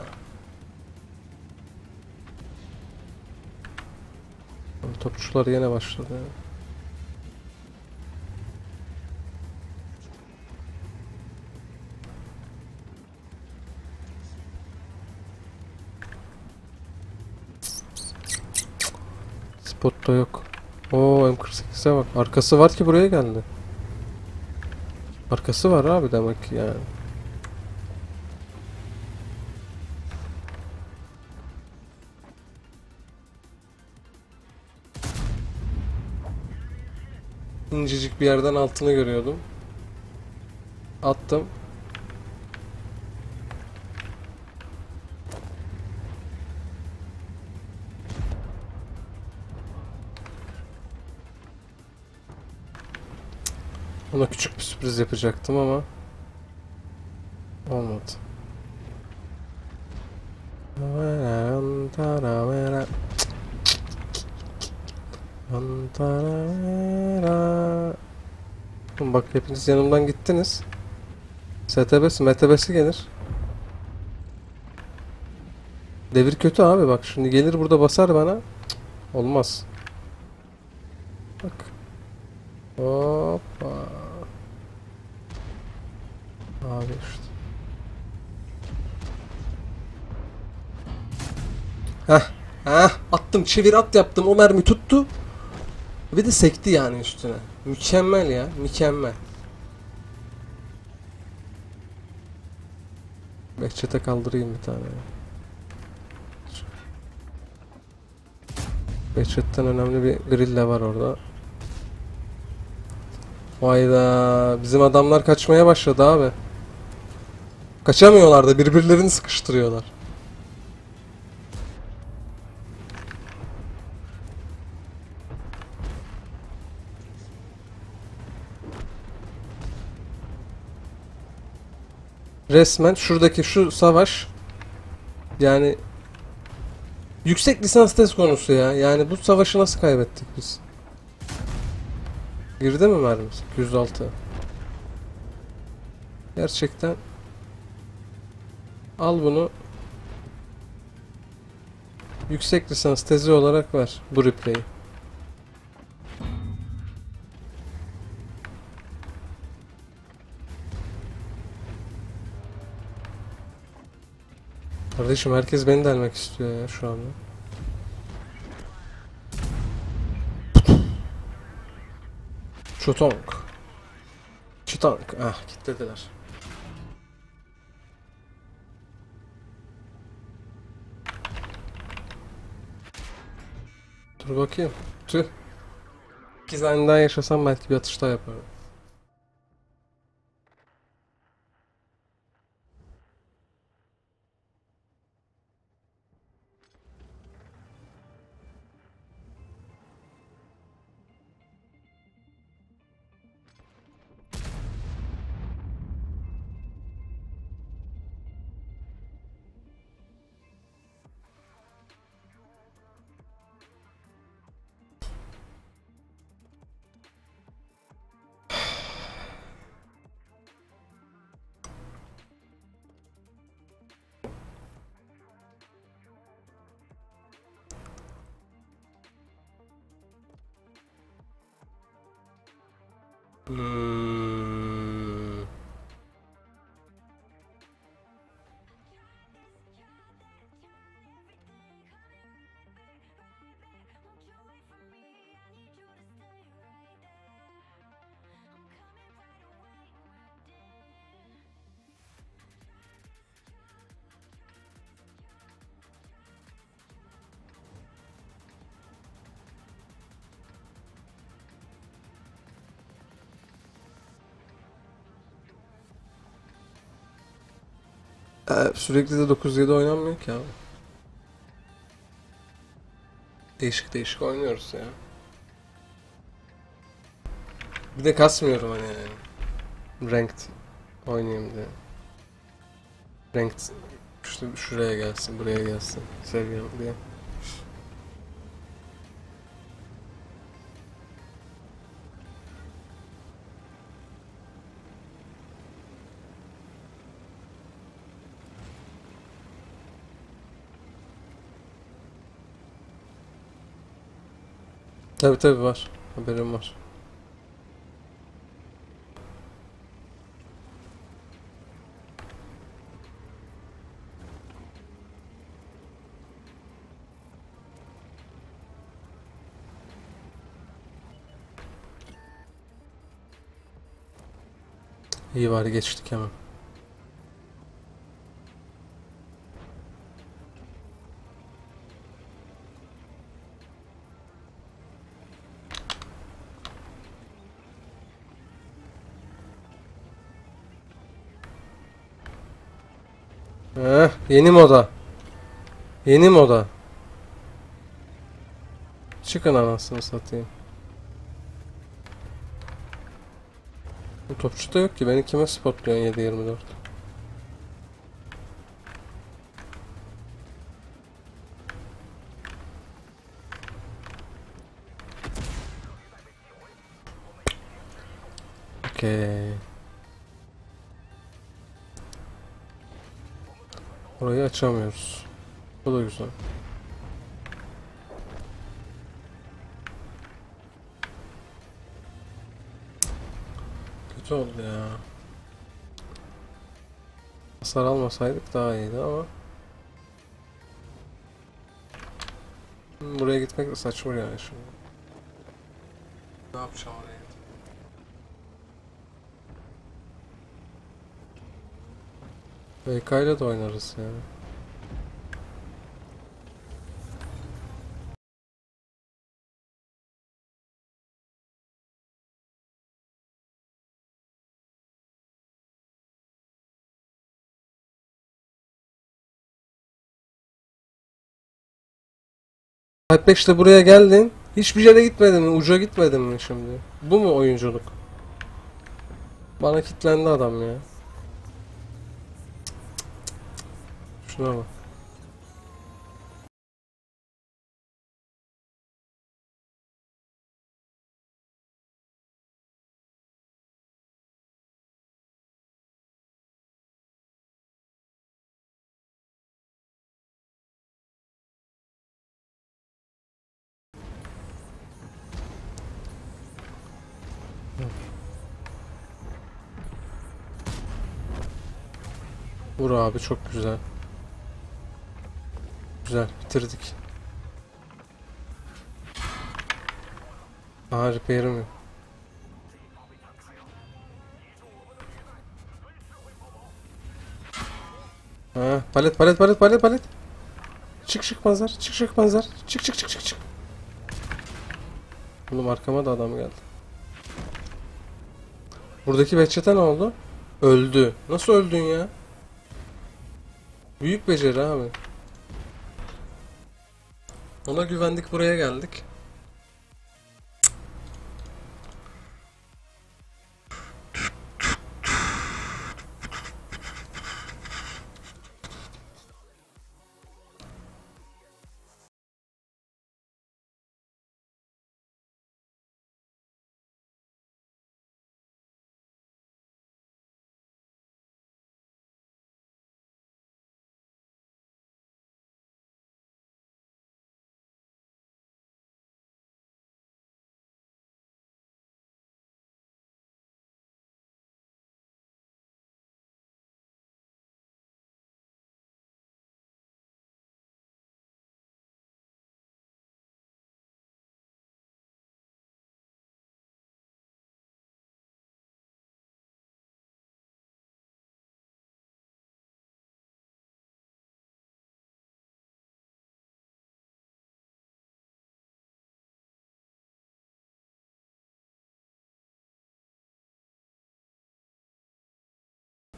Topçular yine başladı. Spotta yok. Oo M48'e bak. Arkası var ki buraya geldi. Arkası var abi demek yani. İncecik bir yerden altını görüyordum. Attım. Ona küçük bir sürpriz yapacaktım ama olmadı. Oğlum Bak hepiniz yanımdan gittiniz. STB'si, MTB'si gelir. Devir kötü abi bak şimdi gelir burada basar bana. Cık, Olmaz. Bak. Hoppa. Abi işte. Heh. Heh. Attım çevir at yaptım. O mermi tuttu. Bir de sekti yani üstüne. Mükemmel ya. Mükemmel. Behçete kaldırayım bir tane. Behçet'ten önemli bir grill de var orada. Vayda bizim adamlar kaçmaya başladı abi. Kaçamıyorlar da birbirlerini sıkıştırıyorlar. Resmen şuradaki şu savaş yani yüksek lisans test konusu ya. Yani bu savaşı nasıl kaybettik biz? Girdi mi mermisi? 106. Gerçekten al bunu yüksek lisans tezi olarak ver bu replay'i. Kardeşim herkes beni delmek istiyor ya şu anda. Çutonk. Çutonk. Ah kilitlediler. Dur bakayım. Tüh. İki tane daha yaşasam belki bir atış daha yaparım. Sürekli de 9-7 oynanmıyor ki abi. Değişik değişik oynuyoruz ya. Bir de kasmıyorum hani yani. Ranked oynayayım diye. Ranked işte şuraya gelsin, buraya gelsin seviyem diye. Tabi tabi var. Haberim var. İyi var geçtik hemen. Yeni moda. Yeni moda. Çıkın anasını satayım. Bu topçu da yok ki. Beni kime spotluyorsun 7-24? Orayı açamıyoruz. Bu da güzel. Kötü oldu ya. Hasar almasaydık daha iyiydi ama. Buraya gitmek de saçma yani şimdi. Ne yapacağım oraya? VK ile de oynarız yani. Alp işte buraya geldin. Hiçbir yere gitmedin mi? Uca gitmedin mi şimdi? Bu mu oyunculuk? Bana kitlendi adam ya. Şuna bak. Vur abi çok güzel. Güzel bitirdik. Aha repair'im yok. Ha, palet palet palet palet palet. Çık çık manzar çık çık manzar çık çık çık çık çık. Oğlum arkama da adam geldi. Buradaki Behçet'e ne oldu? Öldü. Nasıl öldün ya? Büyük beceri abi. Ona güvendik buraya geldik.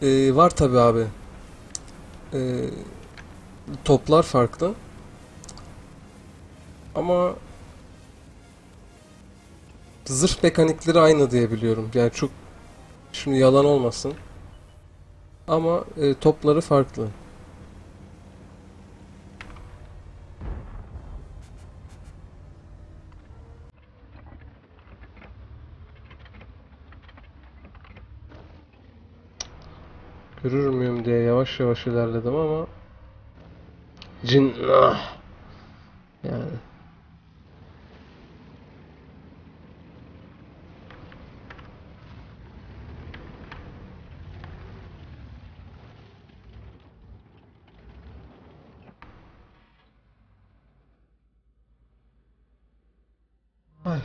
Ee, var tabi abi. Ee, toplar farklı. Ama zırh mekanikleri aynı diye biliyorum. Yani çok şimdi yalan olmasın. Ama e, topları farklı. Görür müyüm diye yavaş yavaş ilerledim ama Cinnah yani Ay.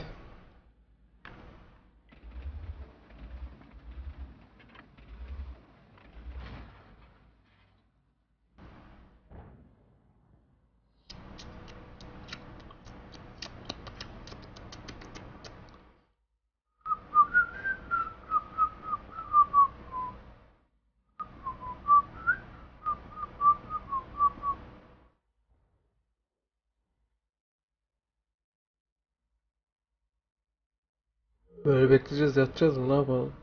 Böyle bekleyeceğiz, yatacağız mı? Ne yapalım?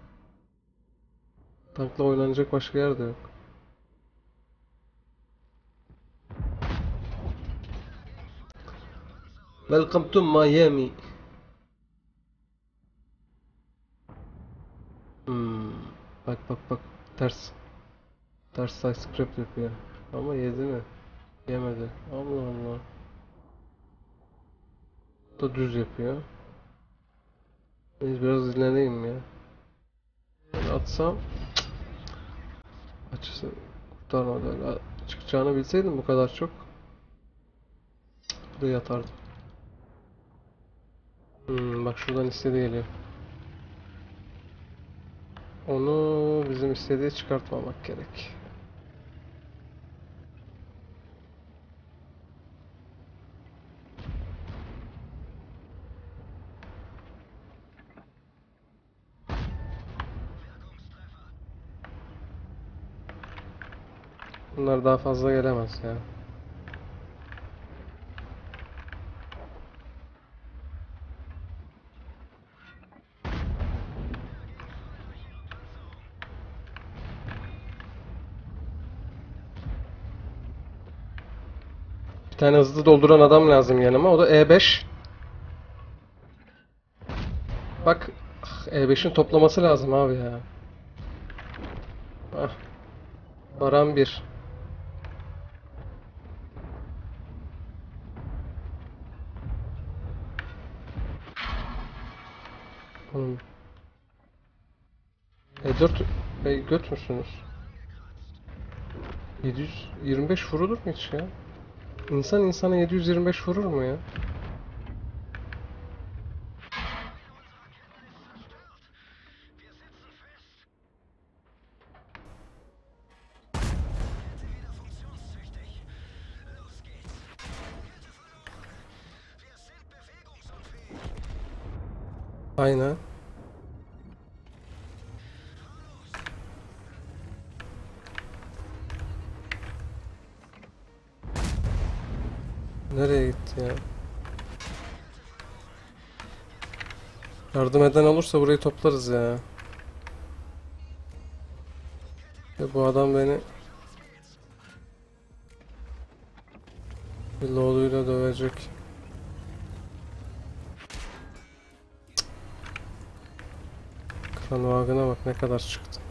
Tankla oynanacak başka yer de yok. Welcome to Miami. Hmm. Bak bak bak. Ters. Ters side script yapıyor. Ama yedi mi? Yemedi. Allah Allah. Da düz yapıyor. Biz biraz dinleneyim ya. Atsam açısı kurtarmadı öyle. Çıkacağını bilseydim bu kadar çok burada yatardım. Hmm, bak şuradan istediği geliyor. Onu bizim istediği çıkartmamak gerek. Bunlar daha fazla gelemez ya. Bir tane hızlı dolduran adam lazım yanıma. O da E5. Bak ah, E5'in toplaması lazım abi ya. Ah. Baran 1. Oğlum. E4 Bey göt müsünüz? 725 vurulur mu hiç ya? İnsan insana 725 vurur mu ya? Aynen. Yardım eden olursa burayı toplarız ya. Ya bu adam beni bir loluyla dövecek. Kranvagına bak ne kadar çıktı.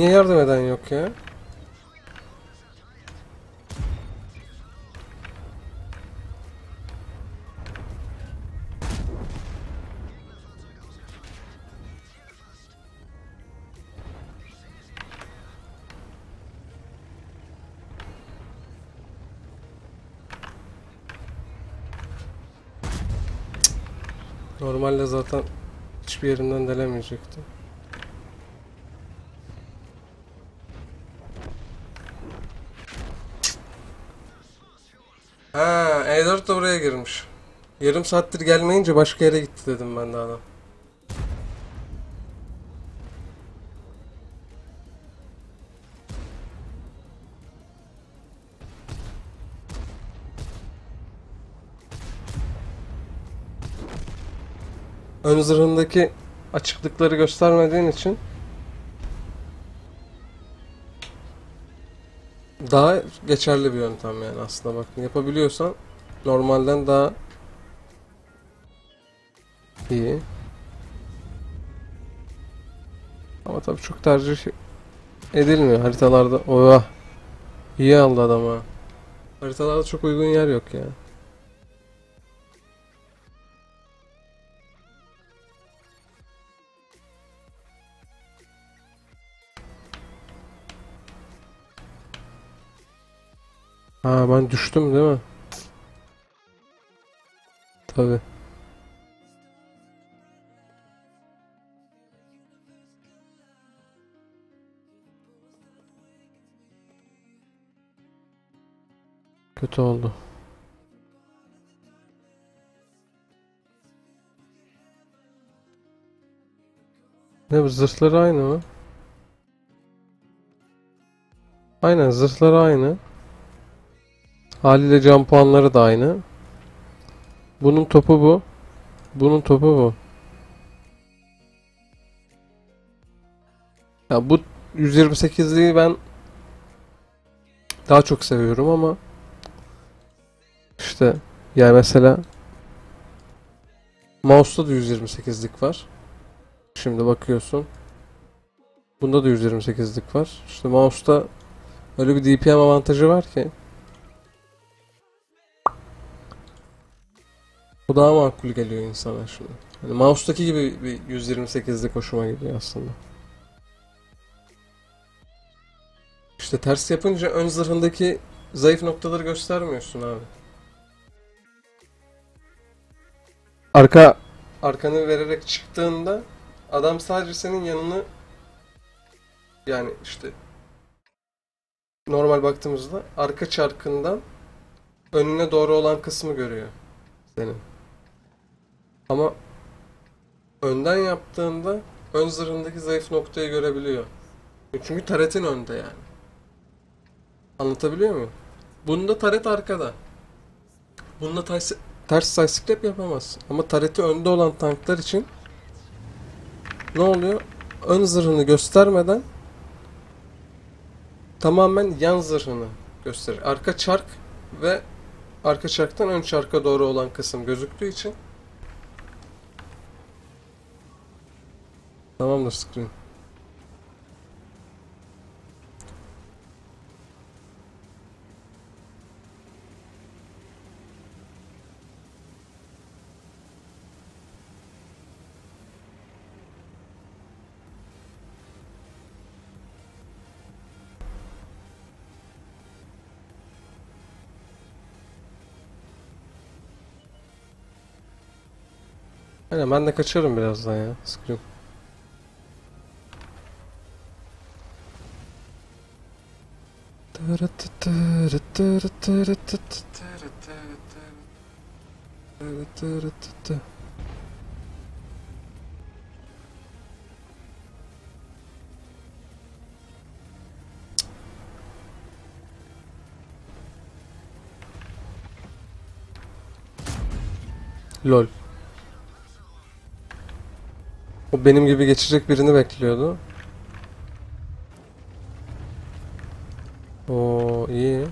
Niye yardım eden yok ya? Normalde zaten Hiçbir yerinden delemeyecekti. Ha, E4 de buraya girmiş. Yarım saattir gelmeyince başka yere gitti dedim ben de adam. Ön zırhındaki açıklıkları göstermediğin için daha geçerli bir yöntem yani aslında bakın yapabiliyorsan normalden daha iyi. Ama tabii çok tercih edilmiyor haritalarda. Oha. İyi aldı adam ha. Haritalarda çok uygun yer yok ya. Ha ben düştüm değil mi? Tabii. Kötü oldu. Ne bu zırhları aynı mı? Aynen zırhları aynı. Haliyle can puanları da aynı. Bunun topu bu. Bunun topu bu. Ya bu 128'liği ben daha çok seviyorum ama işte yani mesela Mouse'da da 128'lik var. Şimdi bakıyorsun. Bunda da 128'lik var. İşte Mouse'da öyle bir DPM avantajı var ki Bu daha makul geliyor insana şimdi. Hani mouse'daki gibi bir 128'lik hoşuma gidiyor aslında. İşte ters yapınca ön zırhındaki zayıf noktaları göstermiyorsun abi. Arka arkanı vererek çıktığında adam sadece senin yanını yani işte normal baktığımızda arka çarkından önüne doğru olan kısmı görüyor senin. Ama önden yaptığında ön zırhındaki zayıf noktayı görebiliyor. Çünkü taretin önde yani. Anlatabiliyor muyum? Bunda taret arkada. Bunda ters, ters sidestep yapamaz. Ama tareti önde olan tanklar için ne oluyor? Ön zırhını göstermeden tamamen yan zırhını gösterir. Arka çark ve arka çarktan ön çarka doğru olan kısım gözüktüğü için Tamamdır screen. Ben de kaçarım birazdan ya. Screen. Lol. O benim gibi geçecek birini bekliyordu. Oo iyi.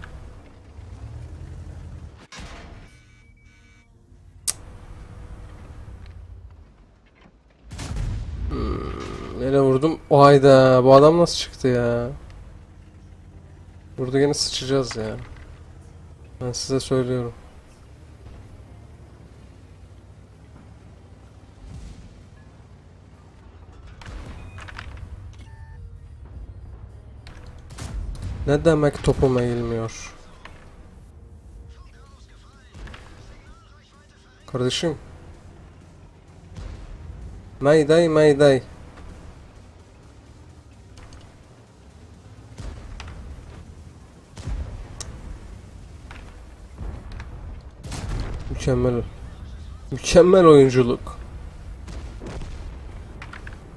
Hmm, nereye vurdum? O hayda bu adam nasıl çıktı ya? Burada yine sıçacağız ya. Ben size söylüyorum. Ne demek topum eğilmiyor? Kardeşim. Mayday mayday. Mükemmel. Mükemmel oyunculuk.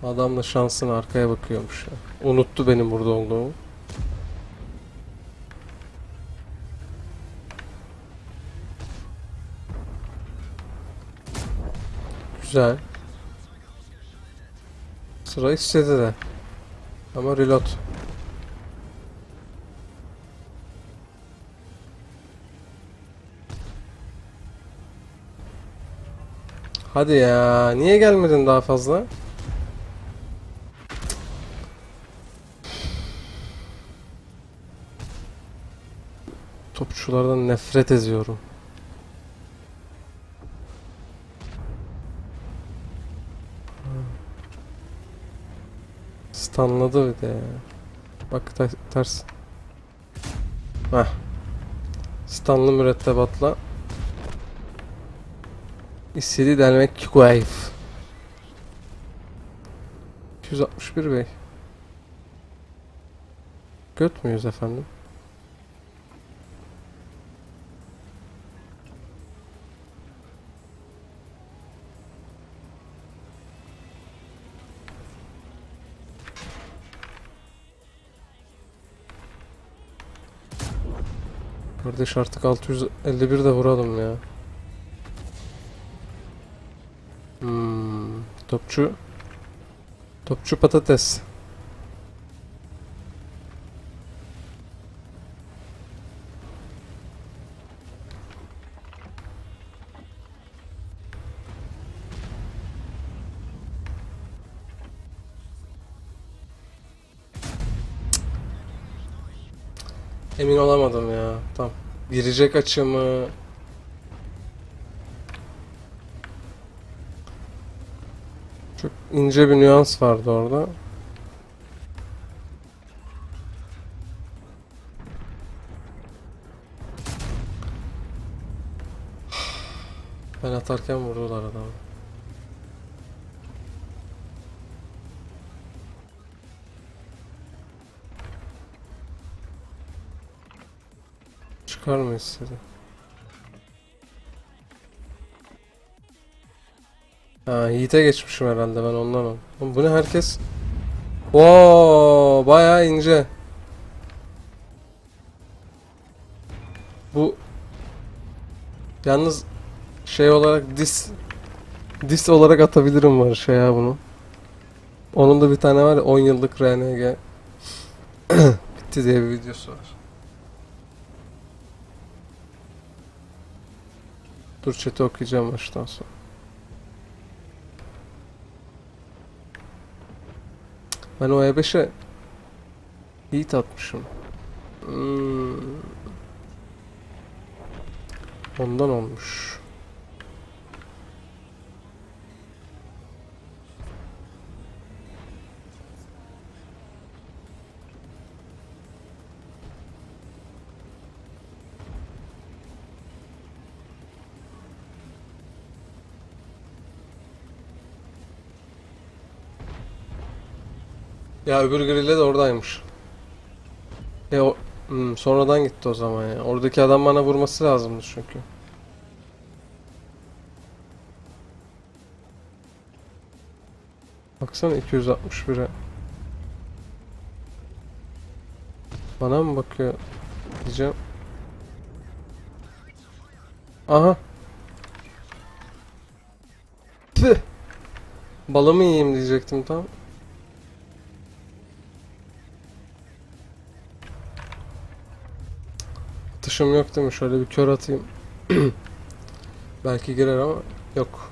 Adam da şansına arkaya bakıyormuş ya. Unuttu benim burada olduğumu. Güzel. Sıra istedi de. Ama reload. Hadi ya. Niye gelmedin daha fazla? Topçulardan nefret ediyorum. Stunladı bir de. Bak te- ters. Heh. Stunlı mürettebatla istediği delmek keyif. 261 bey. Göt müyüz efendim? Kardeş artık 651 de vuralım ya. Topçu. Topçu patates. Emin olamadım ya. Tam girecek açımı. İnce bir nüans vardı orada. Ben atarken vurdular adamı. Çıkar mı istedi? Ha Yiğit'e geçmişim herhalde ben ondan o. Bu ne herkes? Oo bayağı ince. Bu yalnız şey olarak dis dis olarak atabilirim var şey ya bunu. Onun da bir tane var ya 10 yıllık RNG bitti diye bir videosu var. Dur chat'i okuyacağım baştan sonra. Ben o E5'e hit atmışım. Hmm. Ondan olmuş. Ya öbür grille de oradaymış. E o Hmm, sonradan gitti o zaman ya. Oradaki adam bana vurması lazımdı çünkü. Baksana 261'e. Bana mı bakıyor diyeceğim. Aha. Tüh. Balımı yiyeyim diyecektim tam. Atışım yok değil mi? Şöyle bir kör atayım. Belki girer ama yok.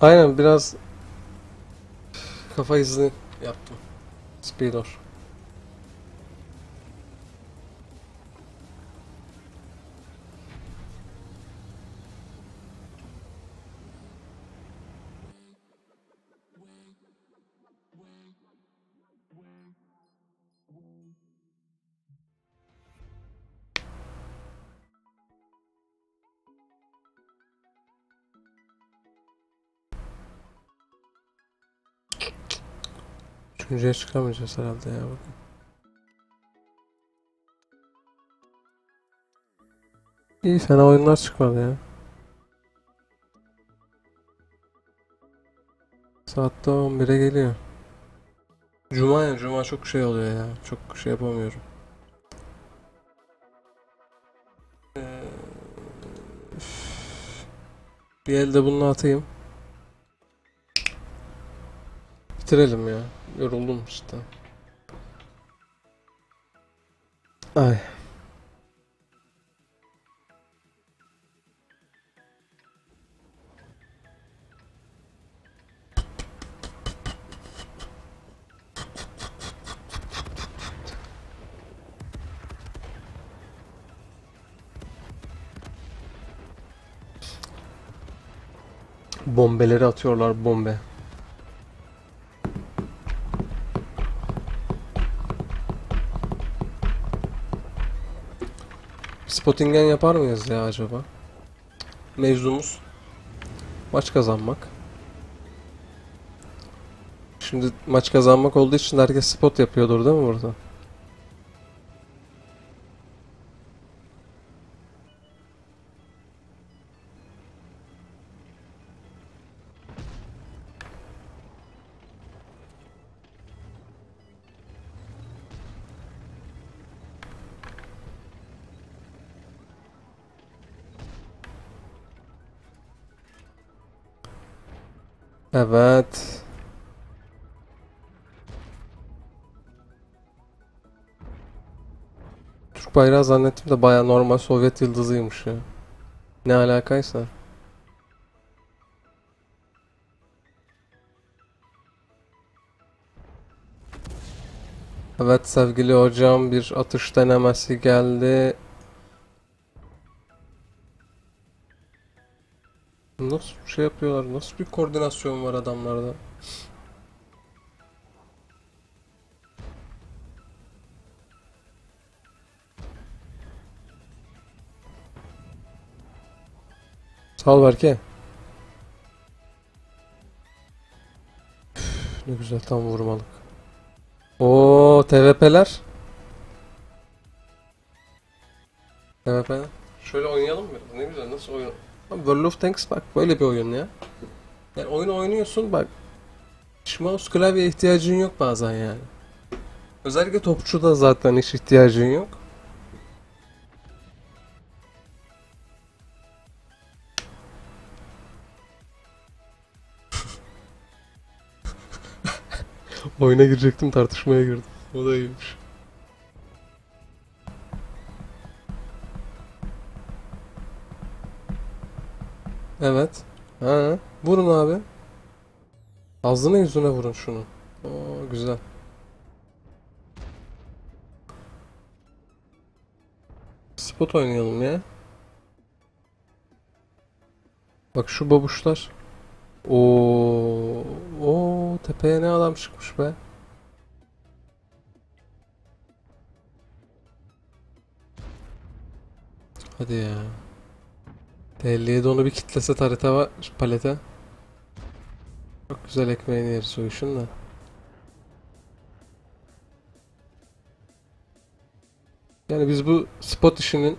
Aynen biraz kafa izni yaptım. Speedor. Üçüncüye çıkamayacağız herhalde ya bugün. İyi fena oyunlar çıkmadı ya. Saatte 11'e geliyor. Cuma ya Cuma çok şey oluyor ya. Çok şey yapamıyorum. Ee. Bir elde bunu atayım. Bitirelim ya. Yoruldum işte. Ay. Bombeleri atıyorlar bombe. Spotingen yapar mıyız ya acaba? Mevzumuz maç kazanmak. Şimdi maç kazanmak olduğu için herkes spot yapıyordur değil mi burada? Evet. Türk bayrağı zannettim de baya normal Sovyet yıldızıymış ya. Ne alakaysa. Evet sevgili hocam bir atış denemesi geldi. Şey yapıyorlar? Nasıl bir koordinasyon var adamlarda? Sağ ol Berke. Ne güzel tam vurmalık. Oo TVP'ler. TVP'ler. Şöyle oynayalım mı? Ne güzel nasıl oyun? Abi World of Tanks bak böyle bir oyun ya. Yani oyunu oynuyorsun bak. Mouse klavye ihtiyacın yok bazen yani. Özellikle topçuda zaten hiç ihtiyacın yok. Oyuna girecektim tartışmaya girdim. O da iyiymiş. Evet. Ha, vurun abi. Ağzına yüzüne vurun şunu. Oo, güzel. Spot oynayalım ya. Bak şu babuşlar. Oo, oo tepeye ne adam çıkmış be. Hadi ya. 57 onu bir kitlese harita var palete. Çok güzel ekmeğini yeriz o işin de. Yani biz bu spot işinin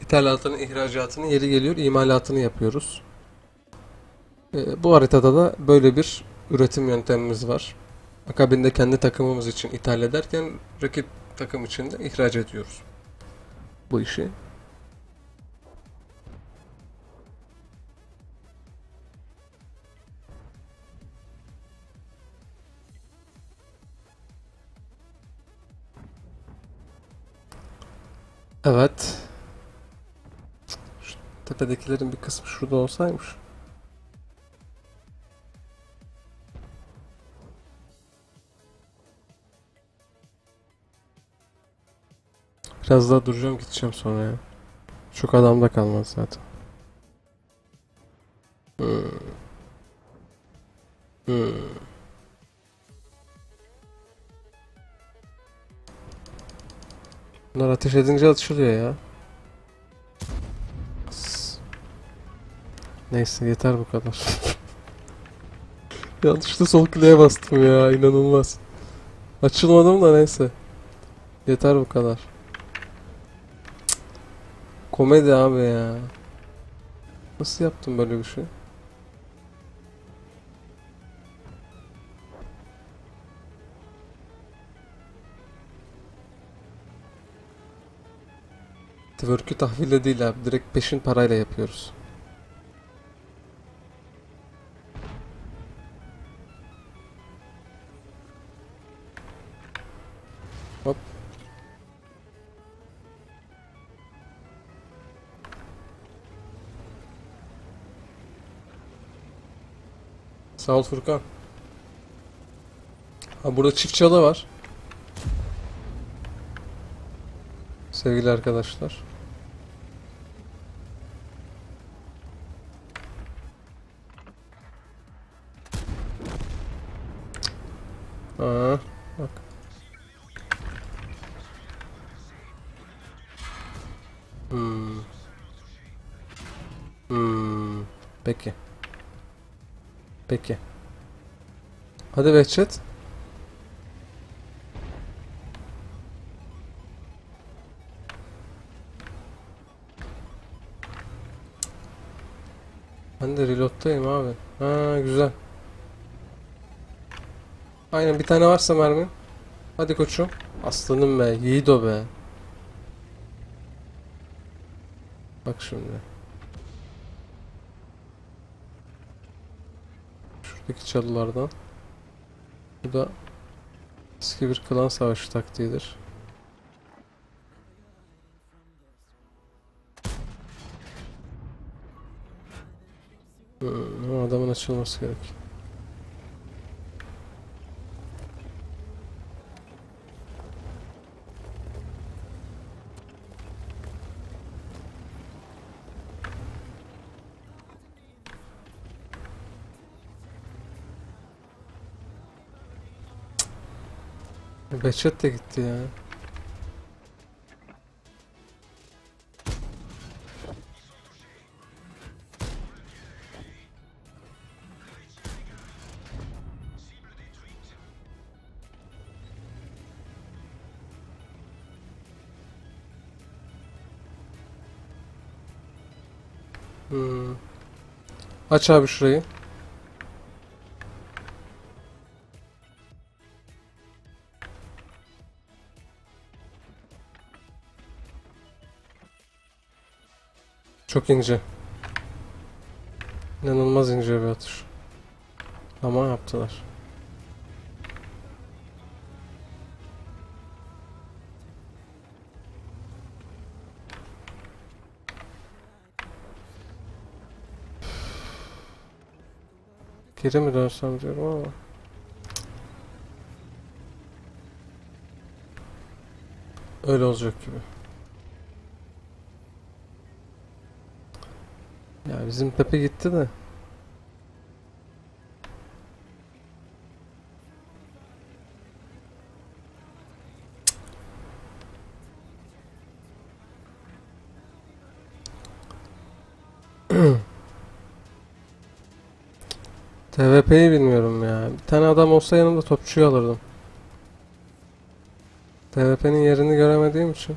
ithalatını, ihracatını yeri geliyor imalatını yapıyoruz. Ee, bu haritada da böyle bir üretim yöntemimiz var. Akabinde kendi takımımız için ithal ederken rakip takım için de ihraç ediyoruz. Bu işi. Evet. Şu tepedekilerin bir kısmı şurada olsaymış. Biraz daha duracağım gideceğim sonra ya. Çok adam da kalmaz zaten. Ateş edince açılıyor ya. Neyse yeter bu kadar. Yanlışlıkla sol kliğe bastım ya inanılmaz. Açılmadım da neyse. Yeter bu kadar. Komedi abi ya. Nasıl yaptım böyle bir şey? Twerk'ü tahville değil abi. Direkt peşin parayla yapıyoruz. Hop. Sağ ol Furkan. Ha burada çift çalı var. Sevgili arkadaşlar. Aa, bak. Hmm. Hmm. Peki. Peki. Hadi Behçet. Bir tane varsa mermi. Hadi koçum. Aslanım be. Yiğit o be. Bak şimdi. Şuradaki çalılardan. Bu da eski bir klan savaşı taktiğidir. Hmm, adamın açılması gerek. Behçet de gitti ya. Aç abi şurayı. Çok ince. İnanılmaz ince bir atış. Ama yaptılar. Geri mi dönsem diyorum ama. Öyle olacak gibi. Bizim Pepe gitti de. TVP'yi bilmiyorum ya. Bir tane adam olsa yanımda topçuyu alırdım. TVP'nin yerini göremediğim için.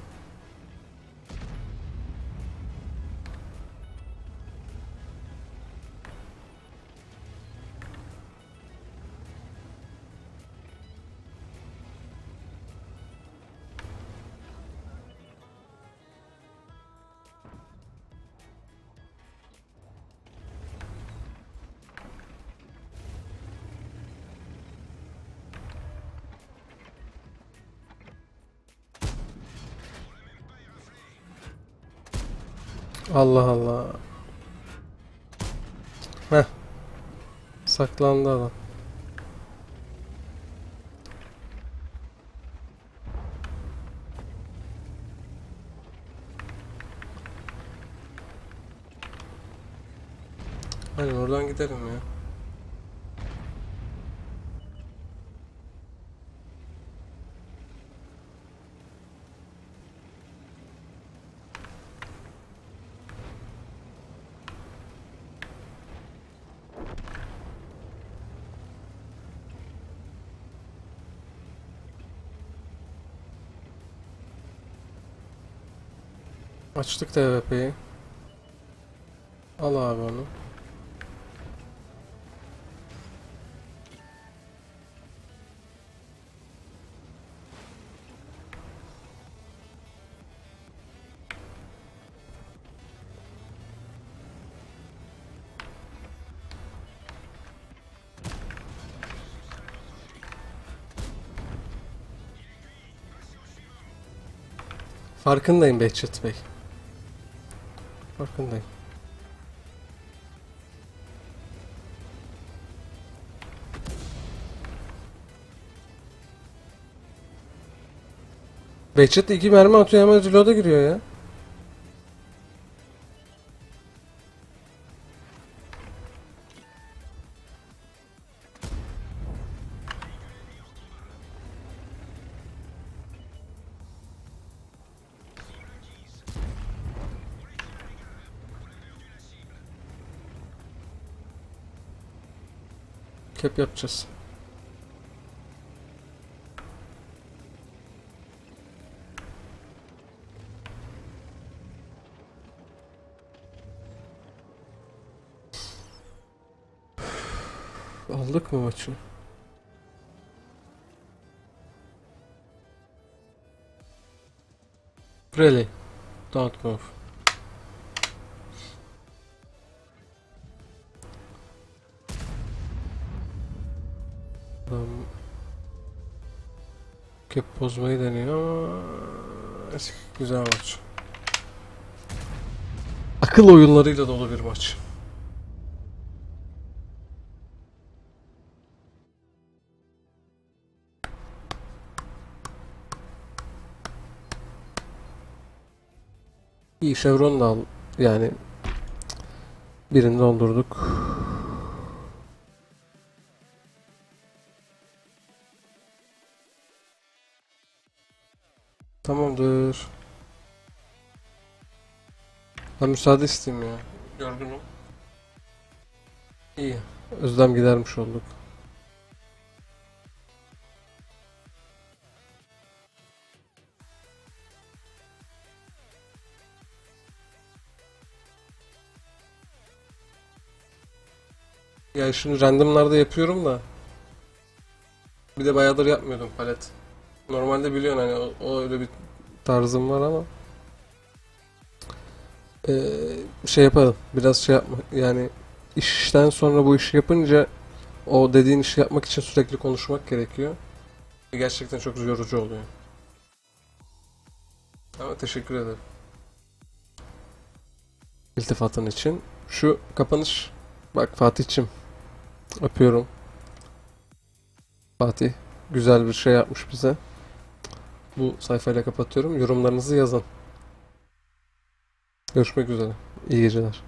Allah Allah. Heh. Saklandı adam. Hadi oradan gidelim Açtık TVP'yi. Al abi onu. Farkındayım Behçet Bey. Farkındayım. Behçet iki mermi atıyor hemen reload'a giriyor ya. Cap yapacağız. Aldık mı maçı? Really? Don't move. Cap bozmayı deniyor ama neyse, güzel maç. Akıl oyunlarıyla dolu bir maç. İyi Chevron da al yani birini doldurduk. Ben müsaade isteyeyim ya. Yorgunum. İyi. Özlem gidermiş olduk. Ya şimdi randomlarda yapıyorum da bir de bayağıdır yapmıyordum palet. Normalde biliyorsun hani o, o öyle bir tarzım var ama Ee, şey yapalım biraz şey yapma yani işten sonra bu işi yapınca o dediğin işi yapmak için sürekli konuşmak gerekiyor. Gerçekten çok yorucu oluyor. Ama teşekkür ederim. İltifatın için. Şu kapanış. Bak Fatih'cim. Öpüyorum. Fatih güzel bir şey yapmış bize. Bu sayfayla kapatıyorum. Yorumlarınızı yazın. Görüşmek üzere. İyi geceler.